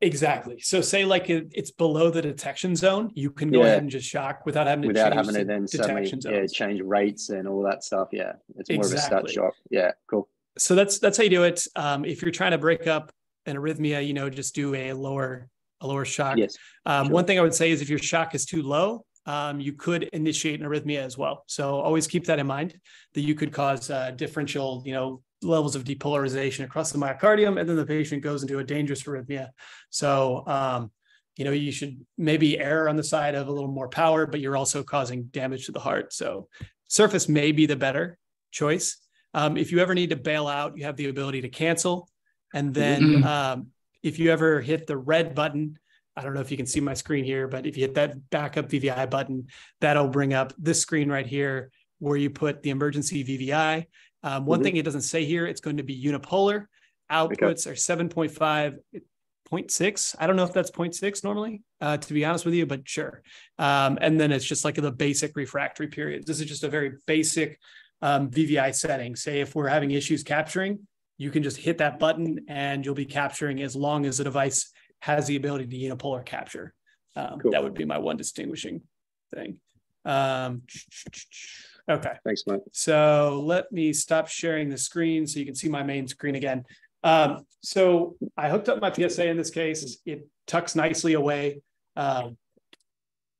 Exactly. So say like it, it's below the detection zone, you can go Yeah. ahead and just shock without having to without change having to the then suddenly detection yeah, change rates and all that stuff. Yeah, it's more of a Exactly. stat shock. Yeah, cool. so that's that's how you do it. Um, if you're trying to break up an arrhythmia, you know, just do a lower a lower shock. Yes, Um, sure. One thing I would say is if your shock is too low, um, you could initiate an arrhythmia as well. So always keep that in mind that you could cause uh, differential, you know, levels of depolarization across the myocardium, and then the patient goes into a dangerous arrhythmia. So, um, you know, you should maybe err on the side of a little more power, but you're also causing damage to the heart. So, surface may be the better choice. Um, if you ever need to bail out, you have the ability to cancel. And then Mhm. um, if you ever hit the red button, I don't know if you can see my screen here, but if you hit that backup VVI button, that'll bring up this screen right here where you put the emergency VVI. Um, one Mhm. thing it doesn't say here, it's going to be unipolar. Outputs are 7.5, 0.6. I don't know if that's 0.6 normally, uh, to be honest with you, but sure. Um, and then it's just like the basic refractory period. This is just a very basic um, VVI setting. Say if we're having issues capturing, you can just hit that button and you'll be capturing as long as the device has the ability to unipolar capture. Um, Cool. That would be my one distinguishing thing. Um, okay. thanks, mate. So let me stop sharing the screen so you can see my main screen again. Um, so I hooked up my PSA in this case. It tucks nicely away. Um,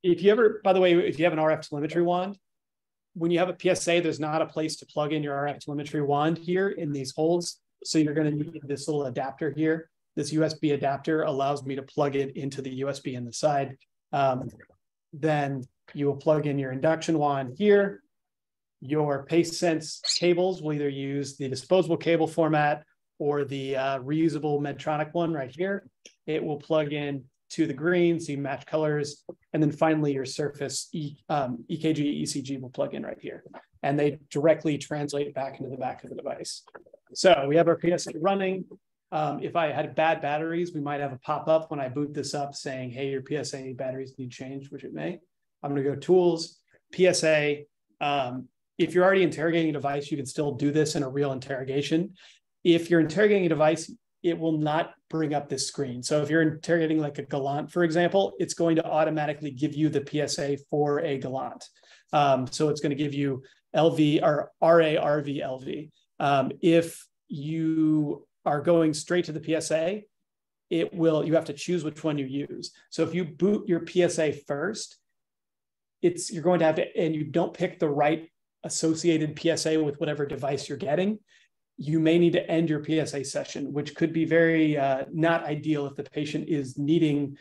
if you ever, by the way, if you have an RF telemetry wand, when you have a PSA, there's not a place to plug in your RF telemetry wand here in these holes. So you're going to need this little adapter here. This USB adapter allows me to plug it into the USB in the side. Um, then you will plug in your induction wand here. Your pace sense cables will either use the disposable cable format or the uh, reusable Medtronic one right here. It will plug in to the green, so you match colors. And then finally, your surface e, um, EKG, ECG will plug in right here. And they directly translate back into the back of the device. So we have our PSA running. Um, if I had bad batteries, we might have a pop-up when I boot this up saying, hey, your PSA batteries need change, which it may. I'm going to go tools, PSA. Um, if you're already interrogating a device, you can still do this in a real interrogation. If you're interrogating a device, it will not bring up this screen. So if you're interrogating like a Gallant, for example, it's going to automatically give you the PSA for a Gallant. Um, so it's going to give you LV or RA, RV, LV. Um, if you are going straight to the PSA, it will, you have to choose which one you use. So if you boot your PSA first, it's, you're going to have to, and you don't pick the right associated PSA with whatever device you're getting, you may need to end your PSA session, which could be very uh, not ideal if the patient is needing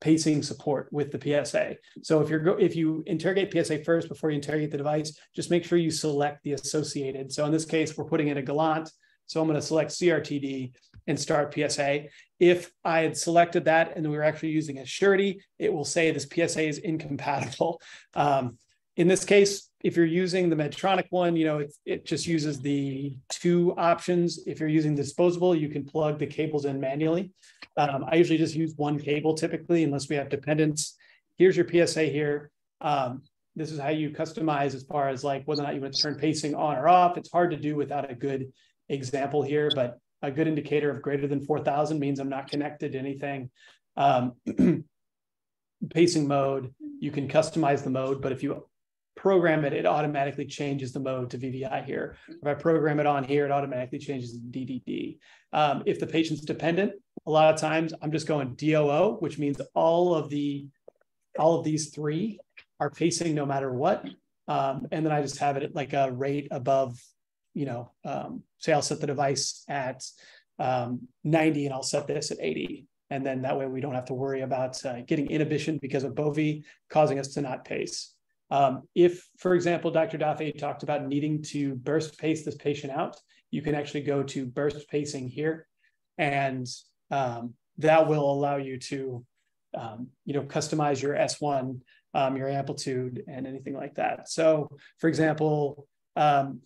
pacing support with the PSA. So if you're go- if you interrogate PSA first before you interrogate the device, just make sure you select the associated. So in this case, we're putting in a Gallant. So I'm going to select CRTD and start PSA. If I had selected that and we were actually using Assurity, it will say this PSA is incompatible. Um, in this case, if you're using the Medtronic one, you know, it, it just uses the two options. If you're using disposable, you can plug the cables in manually. Um, I usually just use one cable typically, unless we have dependents. Here's your PSA here. Um, this is how you customize as far as like whether or not you want to turn pacing on or off. It's hard to do without a good example here, but a good indicator of greater than 4,000 means I'm not connected to anything. Um, pacing mode, you can customize the mode, but if you program it, it automatically changes the mode to VVI here. If I program it on here, it automatically changes to DDD. Um, if the patient's dependent, a lot of times I'm just going DOO, which means all of the all of these three are pacing no matter what. Um, and then I just have it at like a rate above, you know, um, say I'll set the device at um, 90 and I'll set this at 80. And then that way we don't have to worry about uh, getting inhibition because of Bovie causing us to not pace. Um, if, for example, Dr. Edafe talked about needing to burst pace this patient out, you can actually go to burst pacing here, and um, that will allow you to, um, you know, customize your S1 um, your amplitude, and anything like that. So, for example, um,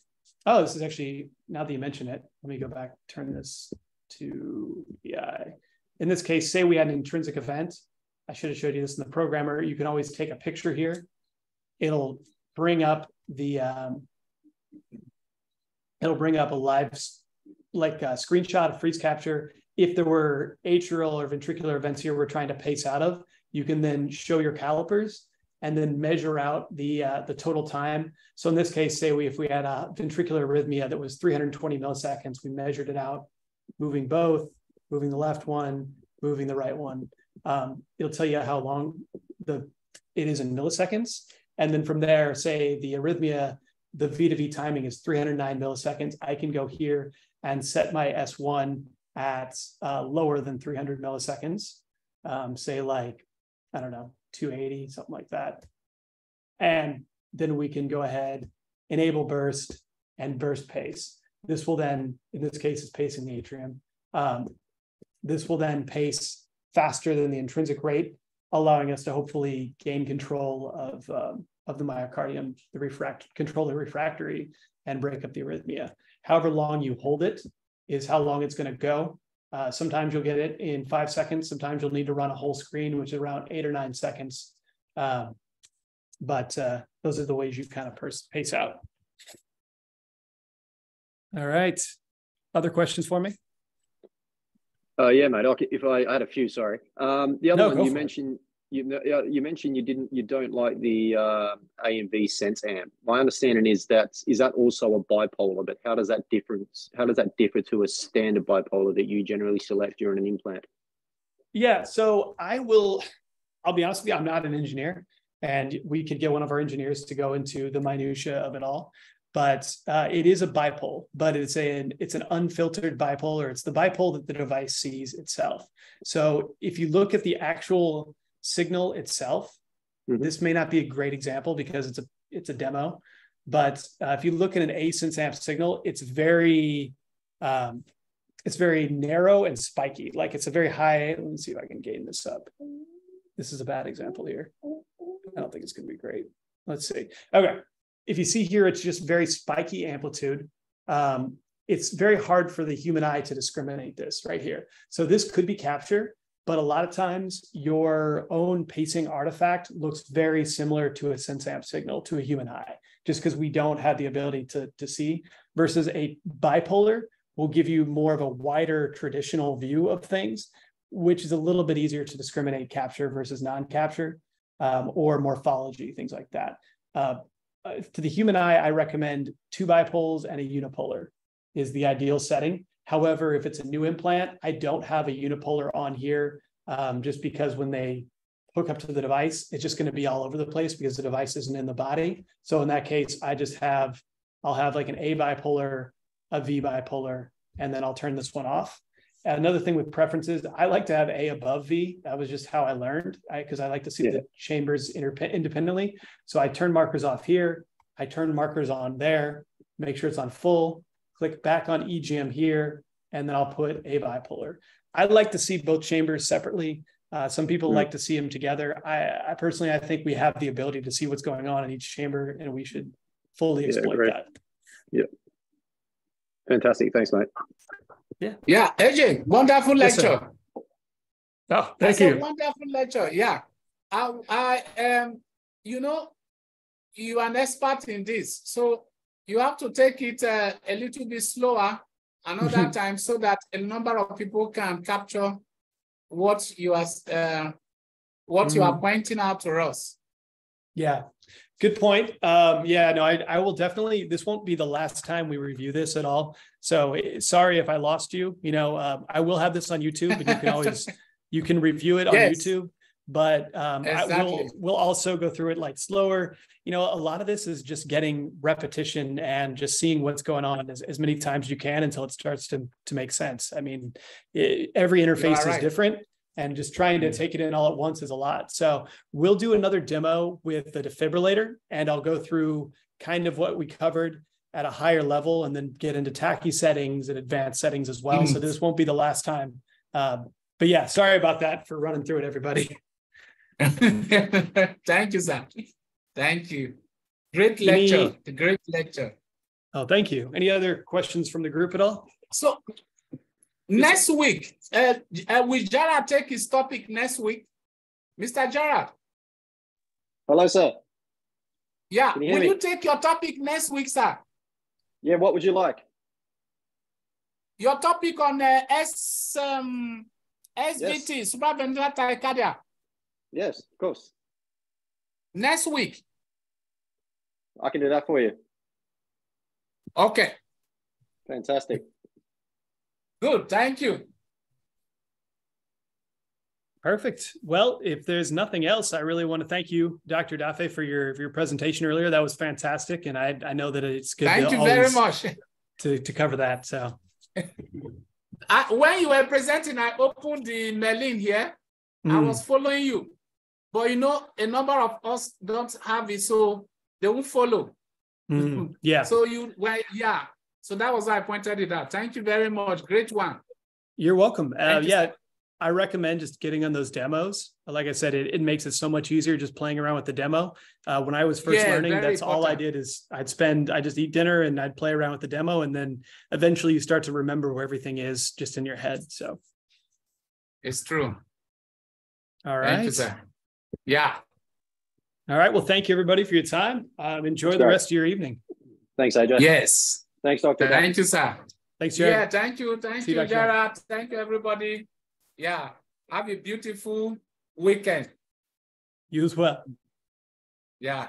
oh, this is actually now that you mention it, let me go back, turn this to BI. In this case, say we had an intrinsic event. I should have showed you this in the programmer. You can always take a picture here. It'll bring up the um, it'll bring up a live like a screenshot of freeze capture. If there were atrial or ventricular events here we're trying to pace out of, you can then show your calipers and then measure out the uh, the total time. So in this case, say we if we had a ventricular arrhythmia that was 320 milliseconds, we measured it out, moving both, moving the left one, moving the right one. Um, it'll tell you how long the it is in milliseconds, and then from there, say the arrhythmia, the V to V timing is 309 milliseconds. I can go here and set my S1 at uh, lower than 300 milliseconds, um, say like I don't know 280, something like that. And then we can go ahead, enable burst and burst pace. This will then, in this case, is pacing the atrium. Um, this will then pace faster than the intrinsic rate, allowing us to hopefully gain control of, um, of the myocardium, the refract, control the refractory, and break up the arrhythmia. However long you hold it is how long it's going to go. Uh, sometimes you'll get it in five seconds. Sometimes you'll need to run a whole screen, which is around eight or nine seconds. Um, but uh, those are the ways you kind of pace out. All right. Other questions for me? Uh, yeah, mate. If I, I had a few, sorry. Um, the other no, one you mentioned, you, you mentioned you didn't, you don't like the uh, A and B sense amp. My understanding is that is that also a bipolar, but how does that difference? How does that differ to a standard bipolar that you generally select during an implant? Yeah, so I will. I'll be honest with you. I'm not an engineer, and we could get one of our engineers to go into the minutia of it all. But uh, it is a bipole, but it's an it's an unfiltered bipolar. It's the bipole that the device sees itself. So if you look at the actual signal itself. Mm-hmm. This may not be a great example because it's a it's a demo, but uh, if you look at an A SenseAmp signal, it's very um, it's very narrow and spiky. Like it's a very high. Let me see if I can gain this up. This is a bad example here. I don't think it's going to be great. Let's see. Okay, if you see here, it's just very spiky amplitude. Um, it's very hard for the human eye to discriminate this right here. So this could be capture, but a lot of times your own pacing artifact looks very similar to a SenseAmp signal to a human eye, just because we don't have the ability to, to see, versus a bipolar will give you more of a wider traditional view of things, which is a little bit easier to discriminate capture versus non-capture um, or morphology, things like that. Uh, uh to the human eye, I recommend two bipoles and a unipolar is the ideal setting. However, if it's a new implant, I don't have a unipolar on here um, just because when they hook up to the device, it's just going to be all over the place because the device isn't in the body. So in that case, I just have, I'll have like an A bipolar, a V bipolar, and then I'll turn this one off. Another thing with preferences, I like to have A above V. That was just how I learned because I, I, like to see yeah. the chambers independently. So I turn markers off here. I turn markers on there, make sure it's on full, click back on EGM here, and then I'll put a bipolar. I like to see both chambers separately. Uh, some people mm-hmm. like to see them together. I, I, personally, I think we have the ability to see what's going on in each chamber, and we should fully exploit yeah, that. Yeah, fantastic. Thanks, mate. Yeah, yeah, AJ, wonderful lecture. Yes, oh, thank you. Wonderful lecture. Yeah, I, I am. Um, you know, you are an expert in this, so you have to take it uh, a little bit slower another time so that a number of people can capture what you are uh, what mm. you are mm. pointing out to us. Yeah, good point. Um, yeah, no, I, I will definitely. This won't be the last time we review this at all. So eh, sorry if I lost you. You know, um, I will have this on YouTube, and you can always you can review it on yes. YouTube but um, exactly. I, we'll we'll also go through it like slower. You know, a lot of this is just getting repetition and just seeing what's going on as, as many times as you can until it starts to to make sense. I mean, it, every interface right. is different, and just trying to mm-hmm. take it in all at once is a lot. So we'll do another demo with the defibrillator, and I'll go through kind of what we covered at a higher level, and then get into tachy settings and advanced settings as well. Mm-hmm. So this won't be the last time. Um, but yeah, sorry about that for running through it, everybody. thank you, sir. Thank you. Great lecture. Any... Great lecture. Oh, thank you. Any other questions from the group at all? So next week, uh, uh, will Jared take his topic next week? Mr. Jared. Hello, sir. Yeah, you will me? you take your topic next week, sir? Yeah, what would you like? Your topic on uh, S, um, SVT, yes. supraventricular tachycardia. Yes, of course. Next week. I can do that for you. Okay. Fantastic. Good, thank you. Perfect. Well, if there's nothing else, I really want to thank you, Dr. Edafe, for your for your presentation earlier. That was fantastic, and I I know that it's good. Thank you very much to to cover that. So, I, when you were presenting, I opened the Merlin here. Mm. I was following you, but you know, a number of us don't have it, so they won't follow. Mm. Yeah. So you well, yeah. So that was why I pointed it out. Thank you very much. Great one. You're welcome. Uh, yeah. I recommend just getting on those demos. Like I said, it, it makes it so much easier just playing around with the demo. Uh, when I was first yeah, learning, that's important. all I did is I'd spend, I just eat dinner and I'd play around with the demo. And then eventually you start to remember where everything is just in your head. So it's true. All right. You, yeah. All right. Well, thank you everybody for your time. Um, enjoy the rest of your evening. Thanks, AJ. Yes. Thanks, Doctor. Thank you, sir. Thanks, Jared. Yeah, thank you. Thank See you, Jared. Thank you, everybody. Yeah. Have a beautiful weekend. You as well. Yeah.